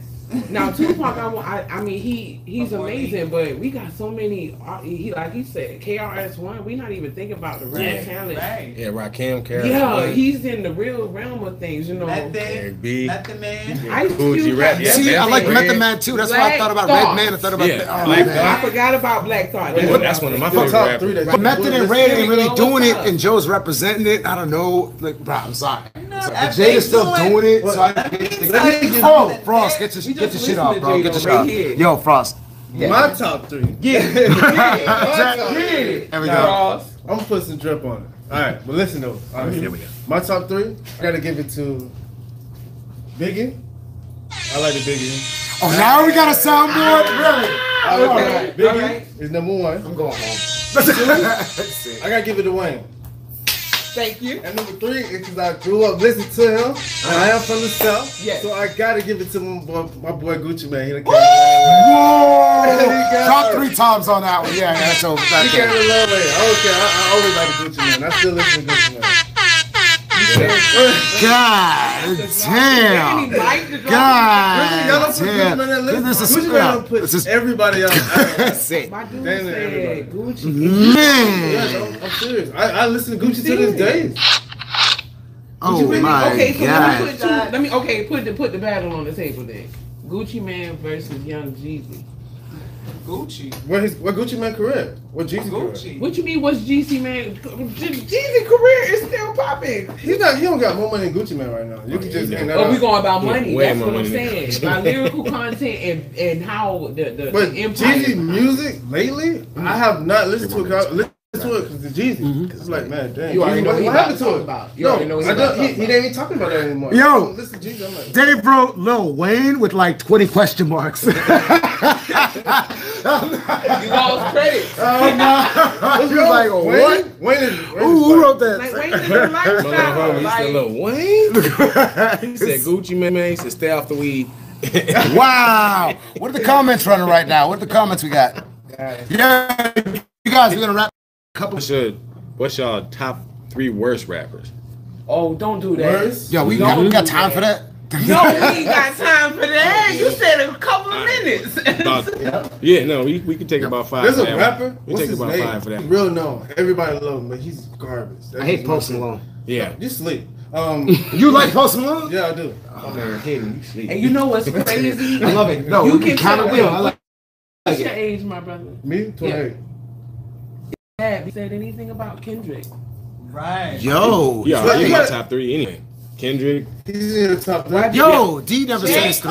Now Tupac, I, I, I mean, he he's Before amazing, but we got so many. Uh, he like he said, KRS One. We not even thinking about the real Yeah, talent. right. Yeah, Rakim, Karen. Yeah, he's in the real realm of things. You know, Method, Eric B. Method Man. Ice Cube rap, yeah, See, I like Red. Method Man too. That's why I thought about Thought. Redman. I thought about Yeah, oh, Black man. I forgot about Black Thought. Yeah, that's one of my My favorite top rappers. three. But Method and Red ain't really Here we go. doing it, and Joe's representing it. I don't know. Like, bro, I'm sorry. No, So, if but Jada's still doing- doing it, so I Let me can't tell you Oh. Frost, get your We get just shit off, bro. Get your Jada shit off. here. Yo, Frost. My top three. Yeah. My top three. There we go. I'm gonna put some drip on it. All right, but listen though. All right, Here we go. My top three. I gotta give it to Biggie. I like the Biggie. Oh, now we got a soundboard. Ah. Really? I like Biggie alright. is number one. I'm going home. I gotta give it to Wayne. Thank you. And number three is because I grew up listening to him. And I am from the South. Yes. So I gotta give it to my boy, my boy Gucci Mane. He done came Whoa! Drop three times on that one. Yeah, yeah, that's over. He That's came over. a long way. Okay, I, I always like Gucci Mane. I still listen to Gucci Mane. God damn. God damn. This put this is everybody else. My dude said. Gucci. Man. I'm, serious. I, I listen to Gucci to this day. Oh my okay, so let me God. put two. Let me okay put the put the battle on the table then. Gucci Mane versus Young Jeezy. Gucci. What his what Gucci Mane career? What Jeezy career? Gucci. What you mean? What's GC Man? Jeezy career is still popping. He's not. He don't got more money than Gucci Mane right now. You oh, can just hang that Oh, we going about money. way That's more what I'm saying. Gucci. By lyrical content and and how the the, But the. Jeezy music lately, I have not listened to it. 'cause I Listen to it because it's Jeezy. Mm-hmm. It's like man, damn. You already know what, he what about happened to to it? about. You no, know he I about to don't. He, he ain't even talking about that anymore. Yo. Listen Jeezy. I'm like, Dave wrote Lil Wayne with like 20 question marks. You lost credit. Oh no! He was like, Wayne, what? Wayne is. Wayne Who, is who like- wrote Like that? Wayne is your lifestyle. He said, Like, "Look, Wayne." He said, "Gucci Mane, man, he said, stay off the weed." wow! What are the comments running right now? What are the comments we got? Yeah, you guys, we're gonna wrap a couple. What's your, what's your top three worst rappers? oh, don't do that. Worse? Yo, we got, we got do time for that. No, we ain't got time for that. You said a couple of minutes. About, yeah, no, we, we can take about five. There's for a that rapper. one. We What's take about name? five for that. Real no, Everybody love him, but he's garbage. That's I hate Post. Malone. Yeah. You sleep. Um, You like Post Malone? yeah, I do. Oh man, Hayden, you sleep. And you know what's crazy? I love it. No, You you can can kind of tell- will. I like What's your age, my brother? Me, 28. Have you said anything about Kendrick? Right. Yo, Yeah, But he's you my got- top three anyway. Kendrick. He's in the top three. yo, D never said his three.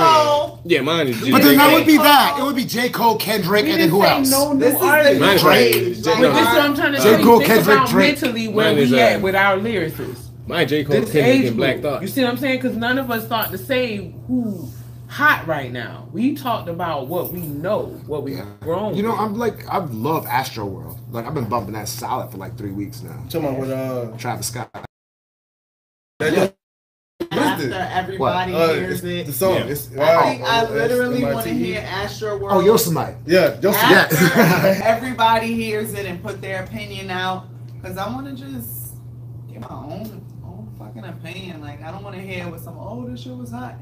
Yeah, mine is. But then that would be that. It would be J. Cole, Kendrick, We and then who else? no new This is the artist. Mine's Drake. right. Like, this is what I'm trying to J. tell Cole. Think Kendrick, about Drake. mentally where Mine is, we uh, at with our lyricists. Mine J. Cole, This Kendrick, age and Black group. Thought. You see what I'm saying? Because none of us thought to say who hot right now. We talked about what we know, what we've grown. You know, with. I'm like, I love Astroworld. Like, I've been bumping that solid for like three weeks now. Talking about with uh, Travis Scott. that, After everybody uh, hears it's it. the song. Yeah. It's, I think I uh, literally want to hear Astro World. Oh, Yosemite. Yeah, Joseph. After Yeah. everybody hears it and put their opinion out, because I want to just get my own own fucking opinion. Like I don't want to hear what some oh this shit was hot,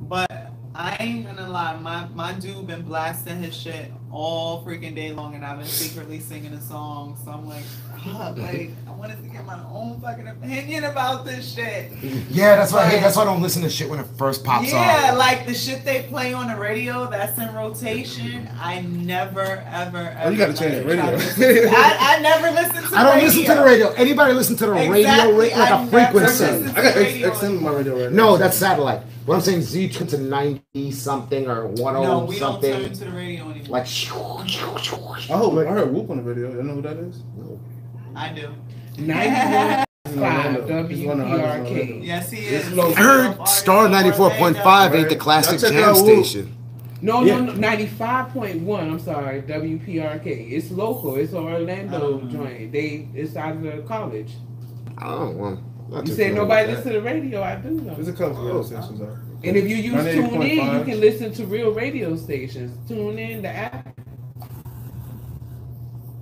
but I ain't gonna lie. My my dude been blasting his shit all freaking day long, and I've been secretly singing a song. So I'm like, fuck, like I wanted to get my own fucking opinion about this shit. Yeah, that's why I hate. That's why I don't listen to shit when it first pops Yeah, on. like the shit they play on the radio that's in rotation. I never, ever, oh, ever. Oh, you gotta change the radio. to I, I never listen to. I don't radio. listen to the radio. Anybody listen to the radio Exactly, rate like I a frequency? listen I got X, Radio. XM in my radio right now. No, that's satellite. What I'm saying, Z turn to 90 something or 10 No, we don't turn something. to the radio anymore. Like, I hope I heard Whoop on the video. You know who that is? No. I do. 91.5 He's one of the hottest WPRK. Yes, he is. I heard Star 94.5 ain't the classic jam station. No, Yeah. no, no, 95.1. I'm sorry, WPRK. It's local. It's an Orlando Um, joint. They it's out of the college. I don't want. You too say nobody with listen to the radio. I do know. There's a couple of radio stations out. And if you use 98.5. TuneIn, you can listen to real radio stations. Tune in the app.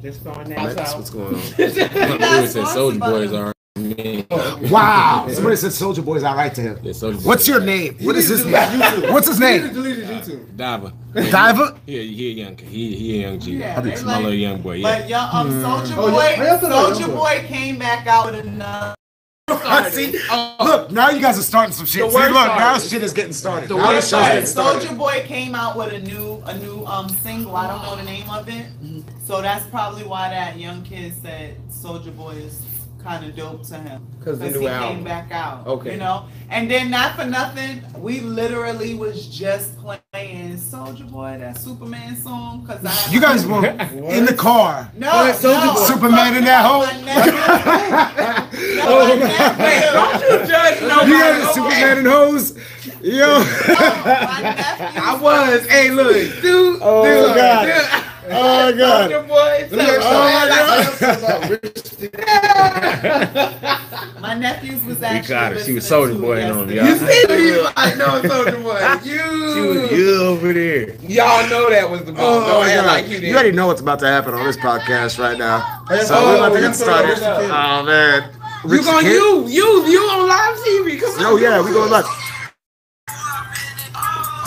Just throwing that That's out. what's going on. Not said Soulja Boys are. Me. Wow. Somebody said Soulja Boy's all right to him. Yeah, What's your name? What is his name? What's his name? deleted YouTube. Diver. Diver? Yeah, he a young. He he a young G. Yeah, I they think smaller like- young boy. Yeah. But y'all, um, Soldier Oh, Boy, yeah. How y'all Soulja Boy came back out with another. See? Look, now you guys are starting some shit. The See, look, worst now shit is getting started. The Now worst shit is getting artist. started. Soulja Boy came out with a new a new um single. I don't know the name of it. So that's probably why that young kid said Soulja Boy is kind of dope to him. 'Cause the he new came back out. Okay. You know? And then not for nothing, we literally was just playing Soulja Boy, that Superman song. Cause I You guys were in the car. No, Oh, no, Boy. Superman in that hole? My Oh, my nephew- Don't you judge You nobody. guys are Superman and hose? Yo. my I was. Hey, look, dude. Oh, dude, God. dude. Oh, God. Soulja Boy. Let me Oh, y'all- about Rich My nephews was actually. got her. She was Soulja Boy it on, y'all. You see you? I know Soulja Boy. You. She You. was you over there. Y'all know that was the ball. Oh, Don't oh, God. like you You already know what's about to happen on this podcast right now. So oh, we're about to get started. Rich the Kid. Oh, man. You Rich gonna Kid? you you you on live TV? Come on. Oh, yeah, we going live.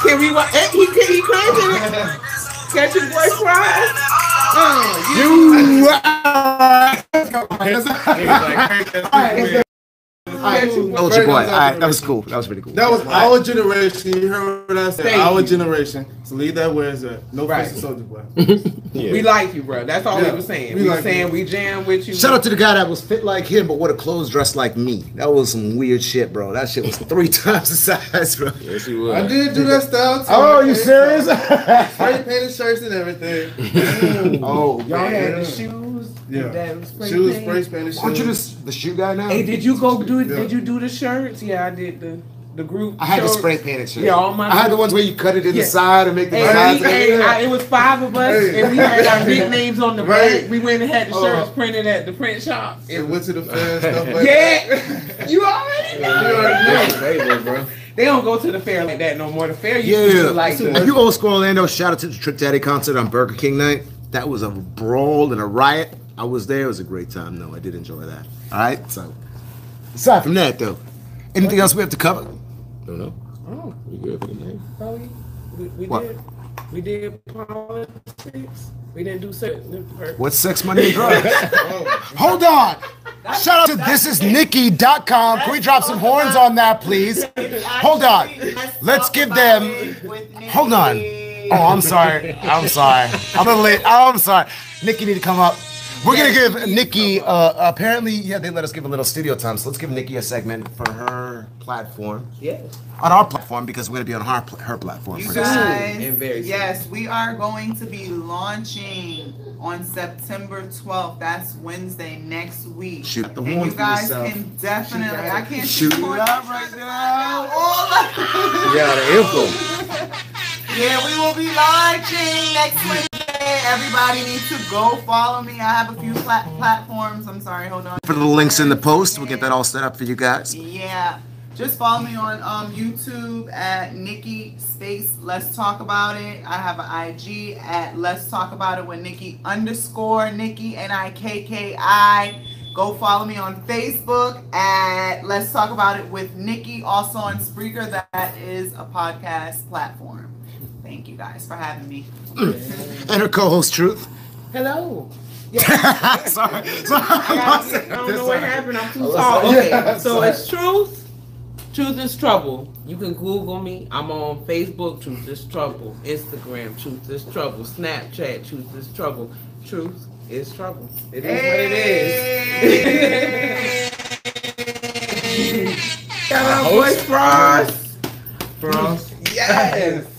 Can we? wa- eh, He he crazy. Catch your boy crying. Oh, you. You. Alright, Soulja Boy. All right, that was cool. That was pretty cool. That was our generation. You heard what I said. Thank our you. generation. So leave that where it's at. No Right. face Soulja Boy. Yeah. We like you, bro. That's all Yeah, we were saying. we We, were like saying you. we jam with you. Shout out to the guy that was fit like him, but wore the clothes dressed like me. That was some weird shit, bro. That shit was three times the size, bro. Yes, he was. I did do that style too. Oh, you serious? Spray painted shirts and everything. oh, Y'all had Yeah. the shoes. Yeah. That was spray Shoes, paint. spray painted shoes. Aren't you the, the shoe guy now? Hey, did you go do? Yeah. Did you do the shirts? Yeah, I did the the group. I had the spray painted shirt. Yeah, all my. I had the ones where you cut it in Yeah. the side and make the Hey, sides. we, hey, I, it was five of us, Hey. and we had our nicknames on the Right. back. We went and had the Oh. shirts printed at the print shop. It went to the fair and stuff like that. Yeah, you already know. You already know. Favorite, bro. They don't go to the fair like that no more. The fair used to Yeah, be like if the, you old school Orlando, shout out to the Trick Daddy concert on Burger King night. That was a brawl and a riot. I was there. It was a great time, though. I did enjoy that. All right, so aside from that, though, anything else we have to cover? I don't know. Oh, We good for the night. probably. We, we What? did. We did politics. We didn't do certain. What's sex, money, and drugs? Hold on. Shout out to thisisnikki.com. Can we drop some horns on that, please? Hold on. Let's give them. Hold on. Oh, I'm sorry. I'm sorry. I'm a little late. Oh, I'm sorry. Nikki need to come up. We're gonna give Nikki. Uh, apparently, yeah, they let us give a little studio time. So let's give Nikki a segment for her platform. Yes. On our platform because we're gonna be on her her platform. You guys, And very soon. yes, we are going to be launching on September 12th. That's Wednesday next week. Shoot the and you guys yourself. can definitely, I can't Shoot shoot it horn. up right now. All of- Yeah, the info. yeah, we will be launching next Everybody needs to go follow me. I have a few plat- platforms. I'm sorry, hold on. For the links in the post, we'll get that all set up for you guys. Yeah. Just follow me on um, YouTube at Nikki Space Let's Talk About It. I have an IG at Let's Talk About It with Nikki underscore Nikki N I K K I. Go follow me on Facebook at Let's Talk About It with Nikki. Also on Spreaker, that is a podcast platform. Thank you guys for having me. And her co-host Truth. Hello. sorry, sorry. I don't know what happened. I'm too oh, tall. Okay, so it's truth. Truth is trouble. You can Google me. I'm on Facebook. Truth is trouble. Instagram. Truth is trouble. Snapchat. Truth is trouble. Truth is trouble. It is what it is. Got our boy Frost. Frost. Yes.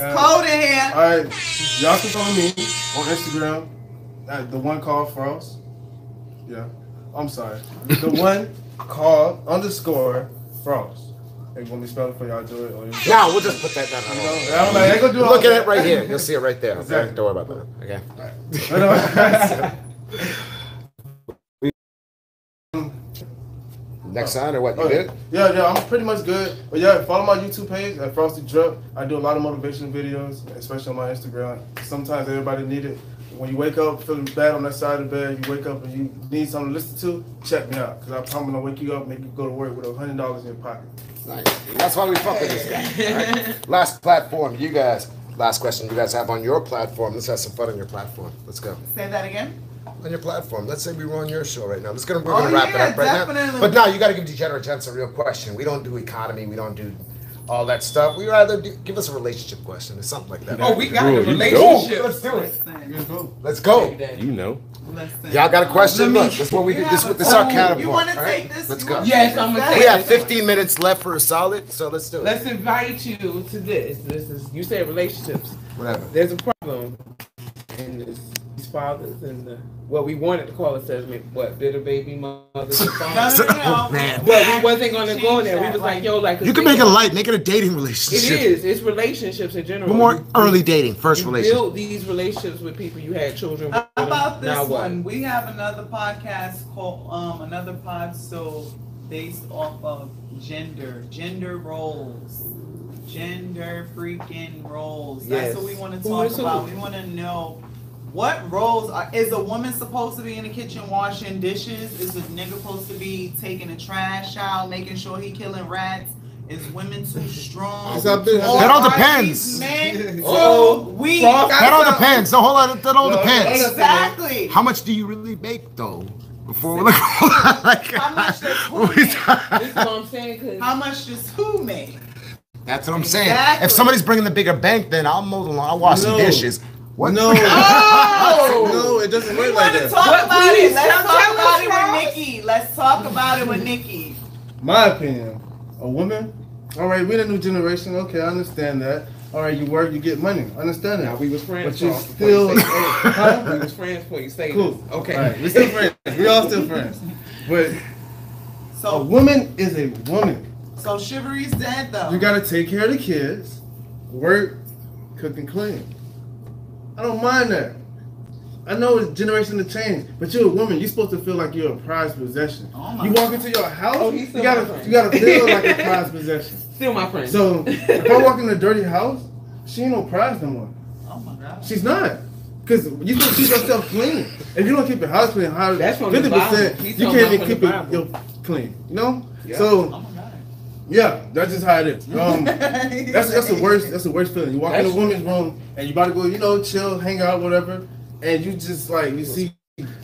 It's cold in here. All right, y'all can follow me on Instagram at the one called Frost. Yeah, I'm sorry. The one called underscore Frost. Hey, you want me to spell it for y'all? Do it. Or you No, we'll just put that down. You know, I'm like, I ain't gonna do all Look at that. it right here. You'll see it right there. Okay? Don't worry about that. Okay. Next sign or what? You Oh, good? Yeah, yeah, I'm pretty much good. But yeah, follow my YouTube page at Frosty Drip. I do a lot of motivational videos, especially on my Instagram. Sometimes everybody need it. When you wake up feeling bad on that side of the bed, you wake up and you need something to listen to, check me out. Because I promise to wake you up, make you go to work with a hundred dollars in your pocket. Nice. That's why we fuck with this guy. All right. Last platform, you guys. Last question you guys have on your platform. Let's have some fun on your platform. Let's go. Say that again. On your platform. Let's say we were on your show right now. Let's gonna we're Oh, gonna wrap yeah, it up right now. But now you gotta give Degenerate Gents a real question. We don't do economy, we don't do all that stuff. We rather do, give us a relationship question or something like that. Oh, we got Bro, the you relationship. Let's do it. Listen, Let's go. You know. listen. Y'all got a question? Let me- Look, this is what we You do. This, this is our oh, counterpart. You want to all right? take this? Let's go. Yes, I'm this gonna back? We have 15 minutes left for a solid, so let's do it. Let's invite you to this. This is you said relationships. Whatever. There's a problem in this, these fathers and the what we wanted to call assessment, what bitter baby mothers and fathers. no, no, no. Oh, man. But we wasn't gonna go in there. We was like, yo, like You can make it light, make it a dating relationship. It is. It's relationships in general. But more early dating, first you relationship. build these relationships with people you had children with. How about this now what? one? We have another podcast called um another pod so based off of gender, gender roles, gender freaking roles. That's what we want to talk about. We want to know what roles are, is a woman supposed to be in the kitchen washing dishes? Is a nigga supposed to be taking the trash out, making sure he killing rats? Is women too strong? It's up there. Or That all depends. these Men too Oh, weak? Frost- That all depends. No, hold on. That all No, depends. no, no. Exactly. How much do you really make though? Before we like, like How much does who make? This is what I'm saying. Cause How much does who make? That's what I'm saying. Exactly. If somebody's bringing the bigger bank, then I'll mow the lawn. I'll wash some dishes. What? No. Oh! no, it doesn't work want like to that. talk What, about please? it. Let's talk about us, it with Frost. Nikki. Let's talk about it with Nikki. My opinion, a woman. All right, we're the new generation. Okay, I understand that. All right, you work, you get money. I understand now that. we was friends. But you Frost, still, you huh? We was friends before you say Cool. this. Okay. All right, we're still friends. We all still friends. But so a woman is a woman. so Chivalry's dead though. You gotta take care of the kids, work, cook and clean. I don't mind that. I know it's generation to change, but you're a woman. You're supposed to feel like you're a prized possession. Oh my you walk into your house, Oh, you gotta you gotta feel like a prized possession. Still my friend. So if I walk in a dirty house, she ain't no prize no more. oh my god. She's not. Cause you supposed to keep yourself clean. If you don't keep your house clean, how That's from fifty percent you can't even keep it your clean. You know? Yeah. Oh So my god. Yeah, that's just how it is. Um, that's that's the worst. That's the worst feeling. You walk in a woman's room and you about to go, you know, chill, hang out, whatever, and you just like you see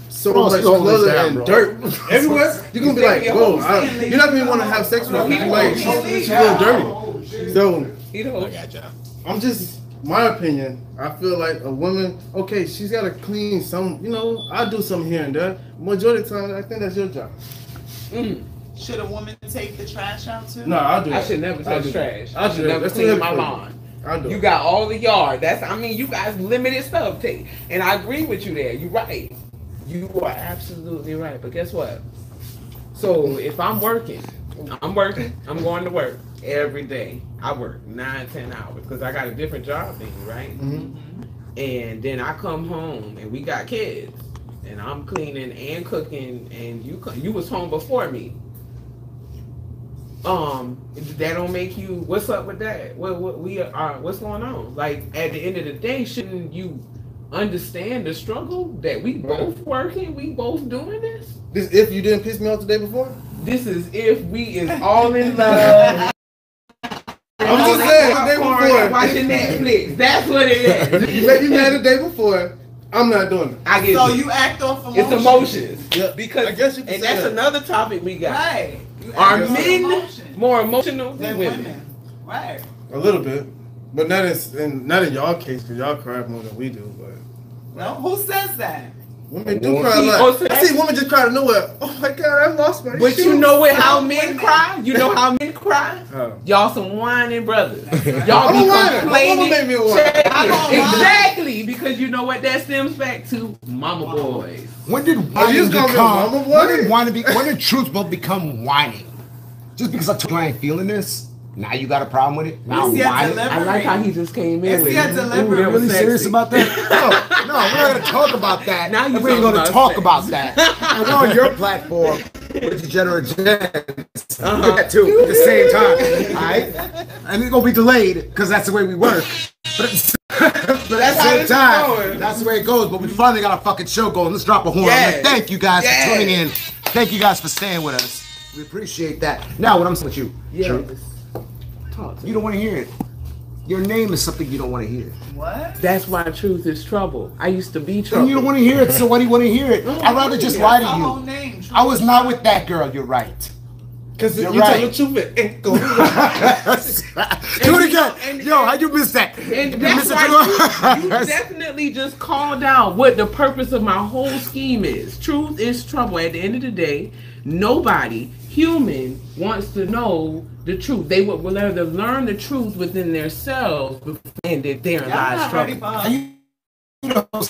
so Bro, much slow this clutter down, and bro. dirt everywhere. You're gonna be like, whoa, I, you're not gonna want to have sex with her. You're like, she's, she's a little dirty. So You know, I got y'all. I'm just my opinion. I feel like a woman, okay, she's got to clean some. You know, I do some here and there. Majority of the time, I think that's your job. Should a woman take the trash out too? No, I'll do I should never I'll touch trash. that. I'll I do should never That's too clean heavy my lawn. I'll do You got all the yard. That's I mean, you guys limited stuff. Take and I agree with you there. You're right. You are absolutely right. But guess what? So if I'm working, I'm working. I'm going to work every day. I work nine, ten hours because I got a different job than you, right? Mhm. And then I come home and we got kids, and I'm cleaning and cooking, and you you was home before me. Um, that don't make you. What's up with that? What what we are? What's going on? Like at the end of the day, shouldn't you understand the struggle that we both working? We both doing this. This if you didn't piss me off the day before. This is if we is all in love. I'm just saying the day before. Watching Netflix. That's what it is. you made me mad the day before. I'm not doing it. I get So you. you act off emotion. It's emotions. Yeah, Because I guess you can and say that's that. another topic we got. Right. You Are men emotion more emotional than than women? women. Right. A little bit, but not in, in not in y'all case because y'all cry more than we do. But No, who says that? Women do Women- cry a lot. oh, so I see women just cry out of nowhere. Oh my god, I lost my. But you know what? How men cry? You know how men cry? Oh. Y'all some whining brothers. Y'all I'm be a whiner. complaining. Mama made me a whiner. Check I it. don't whine. Exactly, because you know what that stems back to? Mama boys. When did Oh, whining you just call me a become? mama boy? When did whining be? When did truth both become whining? Just because I told you I ain't feeling this, now you got a problem with it? Now I'm It's yet whining. I like how he just came in It's with yet it. delivered. Ooh, Are was really sexy. serious about that? No, no, we're not going to talk about that. Now you and we ain't going to talk sex. about that. And we're on your platform with Degenerate Gents. Uh-huh. That too, at the same time. All right? And it's going to be delayed because that's the way we work. But at the, but at the That's same time, going. that's the way it goes. But we finally got a fucking show going. Let's drop a horn. Yes. Like, thank you guys Yes. for tuning in. Thank you guys for staying with us. We appreciate that. Now, what I'm saying with you, Yes. Truth, Talk to you don't want to hear it. Your name is something you don't want to hear. What? That's why truth is trouble. I used to be trouble. And you don't want to hear it, so why do you want to hear it? I'd rather just lie That's to her whole you. name. I was not with that girl, you're right. Because you You're tell right. the truth. It ain't going. Do it again. and- Yo, how you miss that? And You that's miss why too? you, you definitely just called out what the purpose of my whole scheme is. Truth is trouble. At the end of the day, nobody, human, wants to know the truth. They would rather learn the truth within themselves before and that therein Y'all lies not ready trouble. for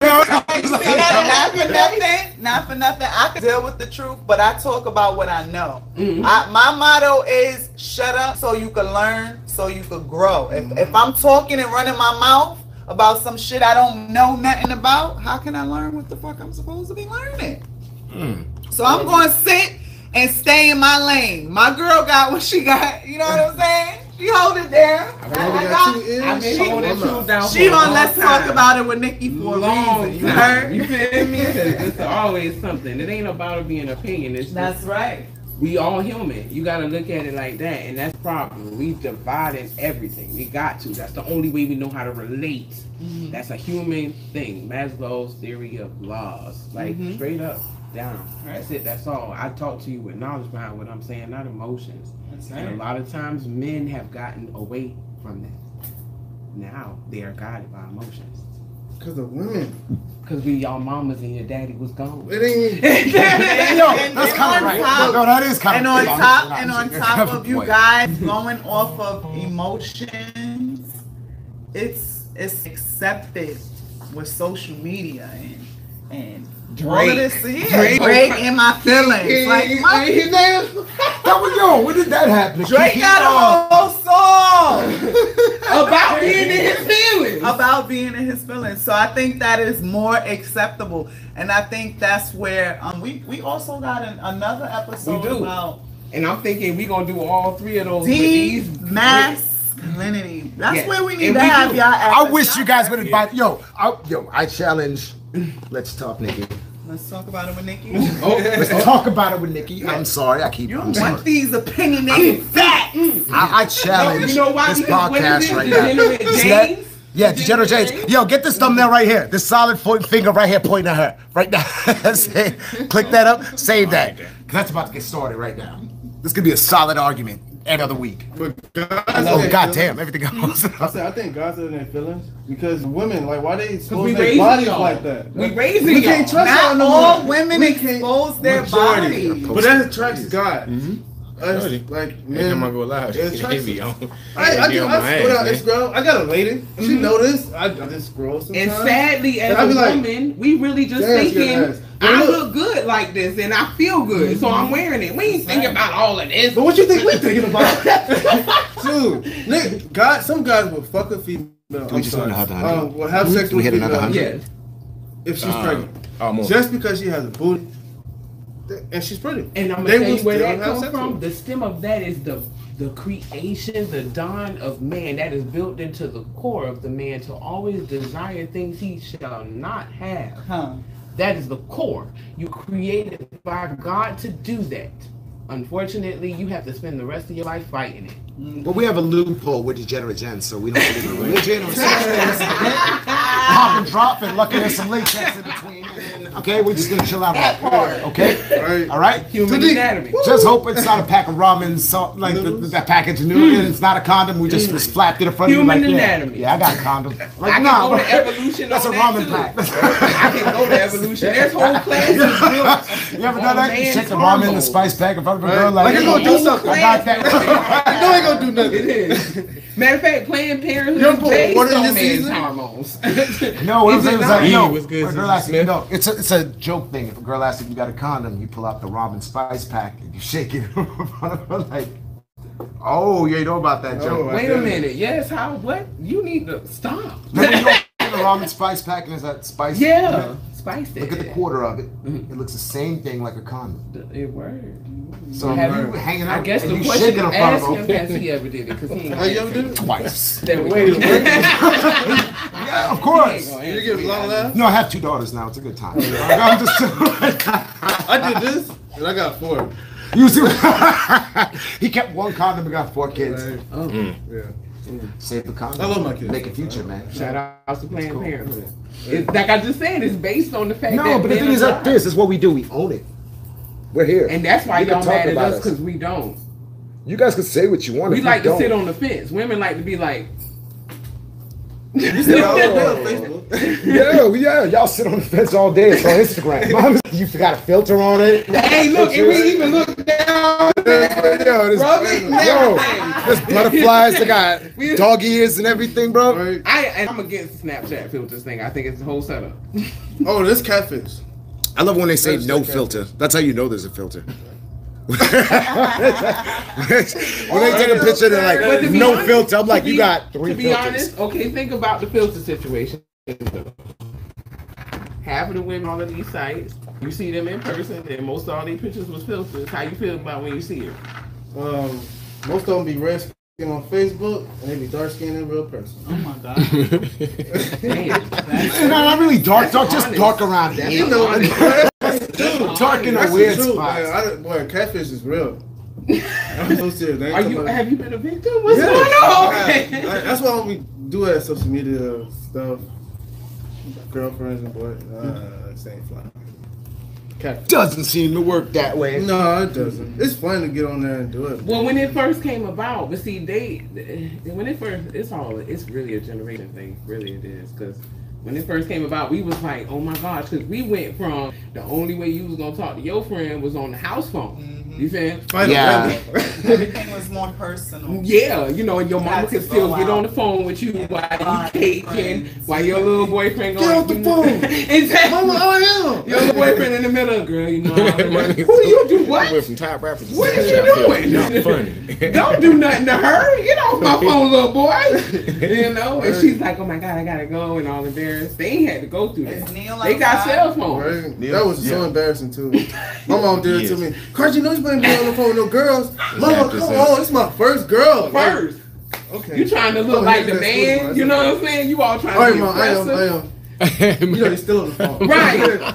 not for nothing, not for nothing. I can deal with the truth, but I talk about what I know. Mhm. I, my motto is shut up so you can learn, so you can grow. If, if I'm talking and running my mouth about some shit I don't know nothing about, how can I learn what the fuck I'm supposed to be learning? So I'm going to sit and stay in my lane. My girl got what she got. You know what I'm saying? She hold it down. I only got two. I've She- holding I'm down She for a on Let's time. Talk About It with Nikki for a long reason. You time. heard? You feel me? 'Cause It's always something. It ain't about it being opinion. It's just That's right. we all human. You gotta look at it like that, and that's the problem. We divided everything. We got to. That's the only way we know how to relate. Mm-hmm. That's a human thing. Maslow's theory of laws, like Mhm. straight up, down. That's it. That's all. I talk to you with knowledge behind what I'm saying, not emotions. That's And a lot of times, men have gotten away from that. Now they are guided by emotions. Because of women. Cause we y'all mamas and your daddy was gone. It ain't. Yo, And- that's and kind on of right. top- No, no, that is kind and of on top and on top of you guys going off of emotions, it's it's accepted with social media and and all of Drake. this. Yeah, Drake. Drake, in my feelings. Like my, his name. Yo, when did that happen? Drake Keep- got a whole song About being in his feelings. about being in his feelings. So I think that is more acceptable, and I think that's where um we we also got an, another episode We do. about And I'm thinking we're gonna do all three of those with these masculinity. That's Yes. where we need And to we have do. y'all. at. I wish you guys would invite. Yo, I, yo, I challenge. Let's talk, Nikki. Let's talk about it with Nikki. Oh, let's talk about it with Nikki. I'm sorry, I keep. You I'm don't sorry. want these opinionated facts. Mm. I, I challenge You know why? this Because what is podcast right now. Degenerate that? Yeah, Degenerate Gents. Yo, get this thumbnail right here. This solid fo- finger right here pointing at her. Right now. Say- Click that up. Save that. 'Cause that's about to get started right now. This could be a solid argument every other week. But guys, Oh, okay, goddamn. Everything else. I said I think God's are in their feelings because women like why they we expose their raising bodies y'all. like that. We raising we can't trust y'all Not no all more. women We can't- expose their Majority. bodies. but that attracts God. Mhm. Us, Really? like Ain't men, gonna go live. it attracts They be on. I, I, do, I my scroll ass, down. Instagram. I got a lady. She know this. I, I just scroll sometimes. And sadly, as And I a like, woman, we really just "Damn, thinking, I look- look good like this and I feel good, so I'm wearing it. We ain't thinking about all of this. But what you think we thinking about? Dude, nigga, God, some guys will fuck a female. we I'm just sorry. learn how to handle Um, will have sex Do with we a hit another hundred? Yes. if she's Um, pregnant. Oh, more. Just because she has a booty, and she's pretty. And I'm gonna tell you where still that comes from. The stem of that is the the creation, the dawn of man that is built into the core of the man to always desire things he shall not have. Huh. That is the core. You created by God to do that. Unfortunately, you have to spend the rest of your life fighting it. Mm, but we have a loophole with Degenerate Gen, so we don't believe in religion or sex. Pop and drop, and lucky there's some latex in between. Okay, we're just gonna chill out. That part. Okay, Right. all right. Human Too anatomy. Just hope it's not a pack of ramen, salt like the, that package of noodles. and It's not a condom. We just was flapped it in front Human of you like, yeah, anatomy. Yeah, I got a condom. Like, I can nah, go to evolution That's a ramen pack. I can go to evolution. There's whole classes. You ever done that? You man's shake the ramen in the spice pack in front of a Right. girl like, Like it's gonna do something. I got that. You know ain't gonna do nothing. It is. Matter of fact, Planned Parenthood You is ever put based water in on your man's seasoning? hormones. No, what I'm saying it is like, not? yo, What's good, a girl Susan asks you, Smith? no, it's a, it's a joke thing. If a girl asks if you got a condom, you pull out the ramen spice pack and you shake it in front of her like, oh, you ain't know about that joke. Oh, Wait a minute. Yes, how? What? You need to stop. Remember you open the ramen spice pack and there's that spice? Yeah, spice it. Look at the quarter of it. Mm-hmm. It looks the same thing like a condom. It worked. So Have you you- hanging out I guess the you question shaking to in front ask of him her. has he ever did it because he ain't How you ever do it? Twice. There we Wait, go. wait. Yeah, of course. You get a lot of that? No, I have two daughters now. It's a good time. Oh, I'm just I did this, and I got four. You see, he kept one condom and got four kids. Right. Oh. Yeah. Mm. Save the condom. I love my kids. Make a future, man. Shout out to Planned cool. Parenthood. It's, like I just said, it's based on the fact that No, but the thing is like this. This is what we do. We own it. We're here. And that's why You can y'all talk mad at us because we don't. You guys can say what you want. We if like you to sit don't. on the fence. Women like to be like, You said all day on Facebook. Yeah, yeah. Y'all sit on the fence all day. It's on Instagram. Mom, you got a filter on it. hey, look, and we even look down. Yo, there's, Rub yo, everything. there's butterflies. They got dog ears and everything, bro. Right. I, and I'm against the Snapchat filters thing. I think it's the whole setup. Oh, this catfish. I love when they say That's no like filter. That's how you know there's a filter. When they take a picture, they're like, to no honest- filter. I'm like, to you got three To be filters. honest, okay, think about the filter situation. Half of the women on these sites, you see them in person, and most of all these pictures was filters. How you feel about when you see her? Um, most of them be red skin on Facebook, and they be dark skin in real person. Oh my god. Damn, No, not really dark. Dark, just dark around That's here. You know, honest. dark in a weird the truth. spot. Like, I, boy, catfish is real. I'm so serious. Are you? about- Have you been a victim? What's Yeah. going on? Yeah. Like, That's why we do that social media stuff. Girlfriends and boy, uh, same fly. Catfish. Doesn't seem to work that way. No, it doesn't. It's fun to get on there and do it. Well, when it first came about, but see, they when it first, it's all, it's really a generation thing. Really, it is because when it first came about, we was like, oh my gosh, because we went from the only way you was gonna talk to your friend was on the house phone. You saying? Fight Yeah. Everything was more personal. Yeah, you know, and your mama Had could still get on the phone with you while you find caking, while your little boyfriend Get going. off the phone. exactly. Mama, I am. Your little boyfriend in the middle, girl. You know, My who nigga- you do I what? went from top rapper to What is Snapchat you filter. doing? Not funny. Don't do nothing to her. Get off my phone, little boy. You know, and she's like, "Oh my god, I gotta go," and all embarrassed. They ain't had to go through Is that. Neil They got cell phones. Right? That was so embarrassing too. My mom did it to me. Cause you know you ain't be on the phone with no girls. Mama, come sir. on, it's my first girl. First, okay. you trying to look Oh, like the that's cool. man. You know what I'm saying? You all trying All to be mom, I am, I am. You know, he's still on the phone. Right.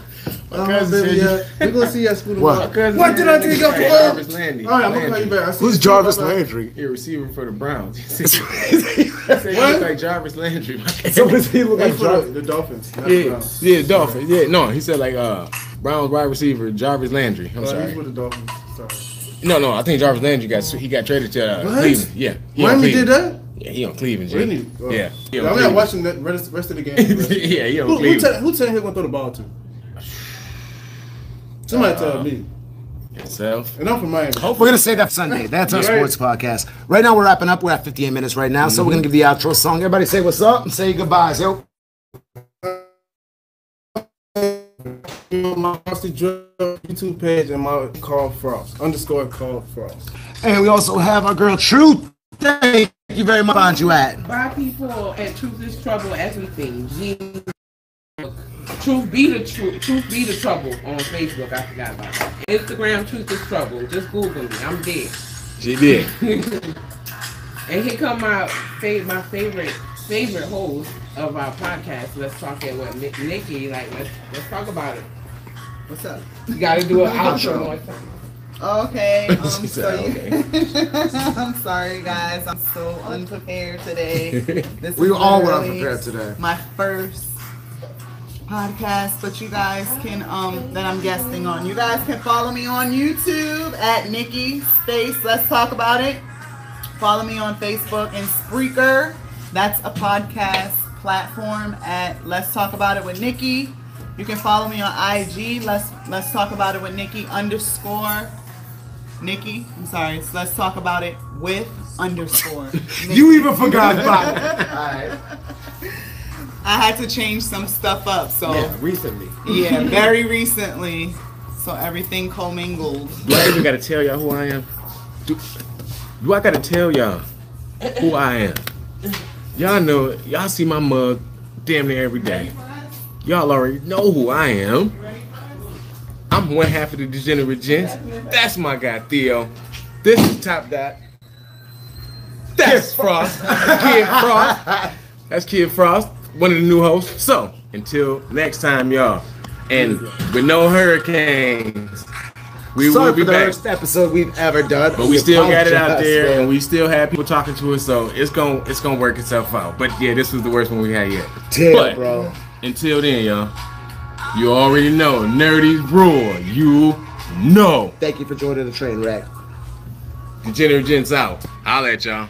Oh, cousin baby, yeah. We gonna see you at school What? tomorrow. What did I take up for? Jarvis Landry. All right, I'm gonna call you back. I see Who's you Jarvis. Landry? He a receiver for the Browns. He said he look like Jarvis Landry. So does he look like for the, Jarvis? the Dolphins. Yeah, yeah, Dolphins. Yeah, no, he said like uh Browns wide receiver Jarvis Landry. I'm Uh, sorry. he's with the Dolphins. Sorry. No, no, I think Jarvis Landry got he got traded to uh, What? Cleveland. Yeah, he on Miami did that? Yeah, he on Cleveland. G. Really? Oh. Yeah, he Yeah, on I'm not watching the rest, rest of the game. yeah, he on who, who, Cleveland. tell, who tell him gonna throw the ball to? Somebody Uh, tell me. Himself. And I'm from Miami. We're gonna say that Sunday. That's our Right. sports podcast. Right now we're wrapping up. We're at 58 minutes right now, so we're gonna give the outro song. Everybody say what's up and say goodbyes, yo. My Frosty Drip YouTube page and my Carl Frost underscore Carl Frost. And we also have our girl Truth. Thank you very much. Find you at. Buy people at Truth is Trouble everything. Gene- Truth be the truth. Truth be the trouble on Facebook. I forgot about that. Instagram Truth is Trouble. Just Google me. I'm dead. She did. And here come my fa- my favorite favorite host of our podcast. Let's talk it with Nick- Nikki. Like let's let's talk about it. What's up? You got to do an outro. one time. Okay. Um, so said, you, I'm sorry, guys. I'm so unprepared today. This We is all were unprepared today. My first podcast, but you guys can um that I'm guesting on. You guys can follow me on YouTube at Nikki Space. Let's talk about it. Follow me on Facebook and Spreaker. That's a podcast platform at Let's Talk About It with Nikki. You can follow me on IG. Let's Let's Talk About It with Nikki underscore Nikki. I'm sorry. It's Let's Talk About It with underscore. You even forgot about it. I had to change some stuff up. So Yeah, recently. yeah, very recently. So everything commingled. Do I even gotta tell y'all who I am? Do, do I gotta tell y'all who I am? Y'all know, y'all see my mug damn near every day. Y'all already know who I am. I'm one half of the Degenerate Gents. That's my guy Theo. This is Top Dott. That's Frost. Kid Frost. That's Kid Frost, one of the new hosts. So, until next time, y'all. And with no hurricanes, we Sorry will be for the back. worst episode we've ever done. But we still got it out there, man. and we still have people talking to us, so it's gonna it's gonna work itself out. But yeah, this was the worst one we had yet. Damn, but bro. Until then, y'all, you already know Nerdy's Roar. You know, Thank you for joining the train wreck. Degenerate Gents out. I'll let y'all.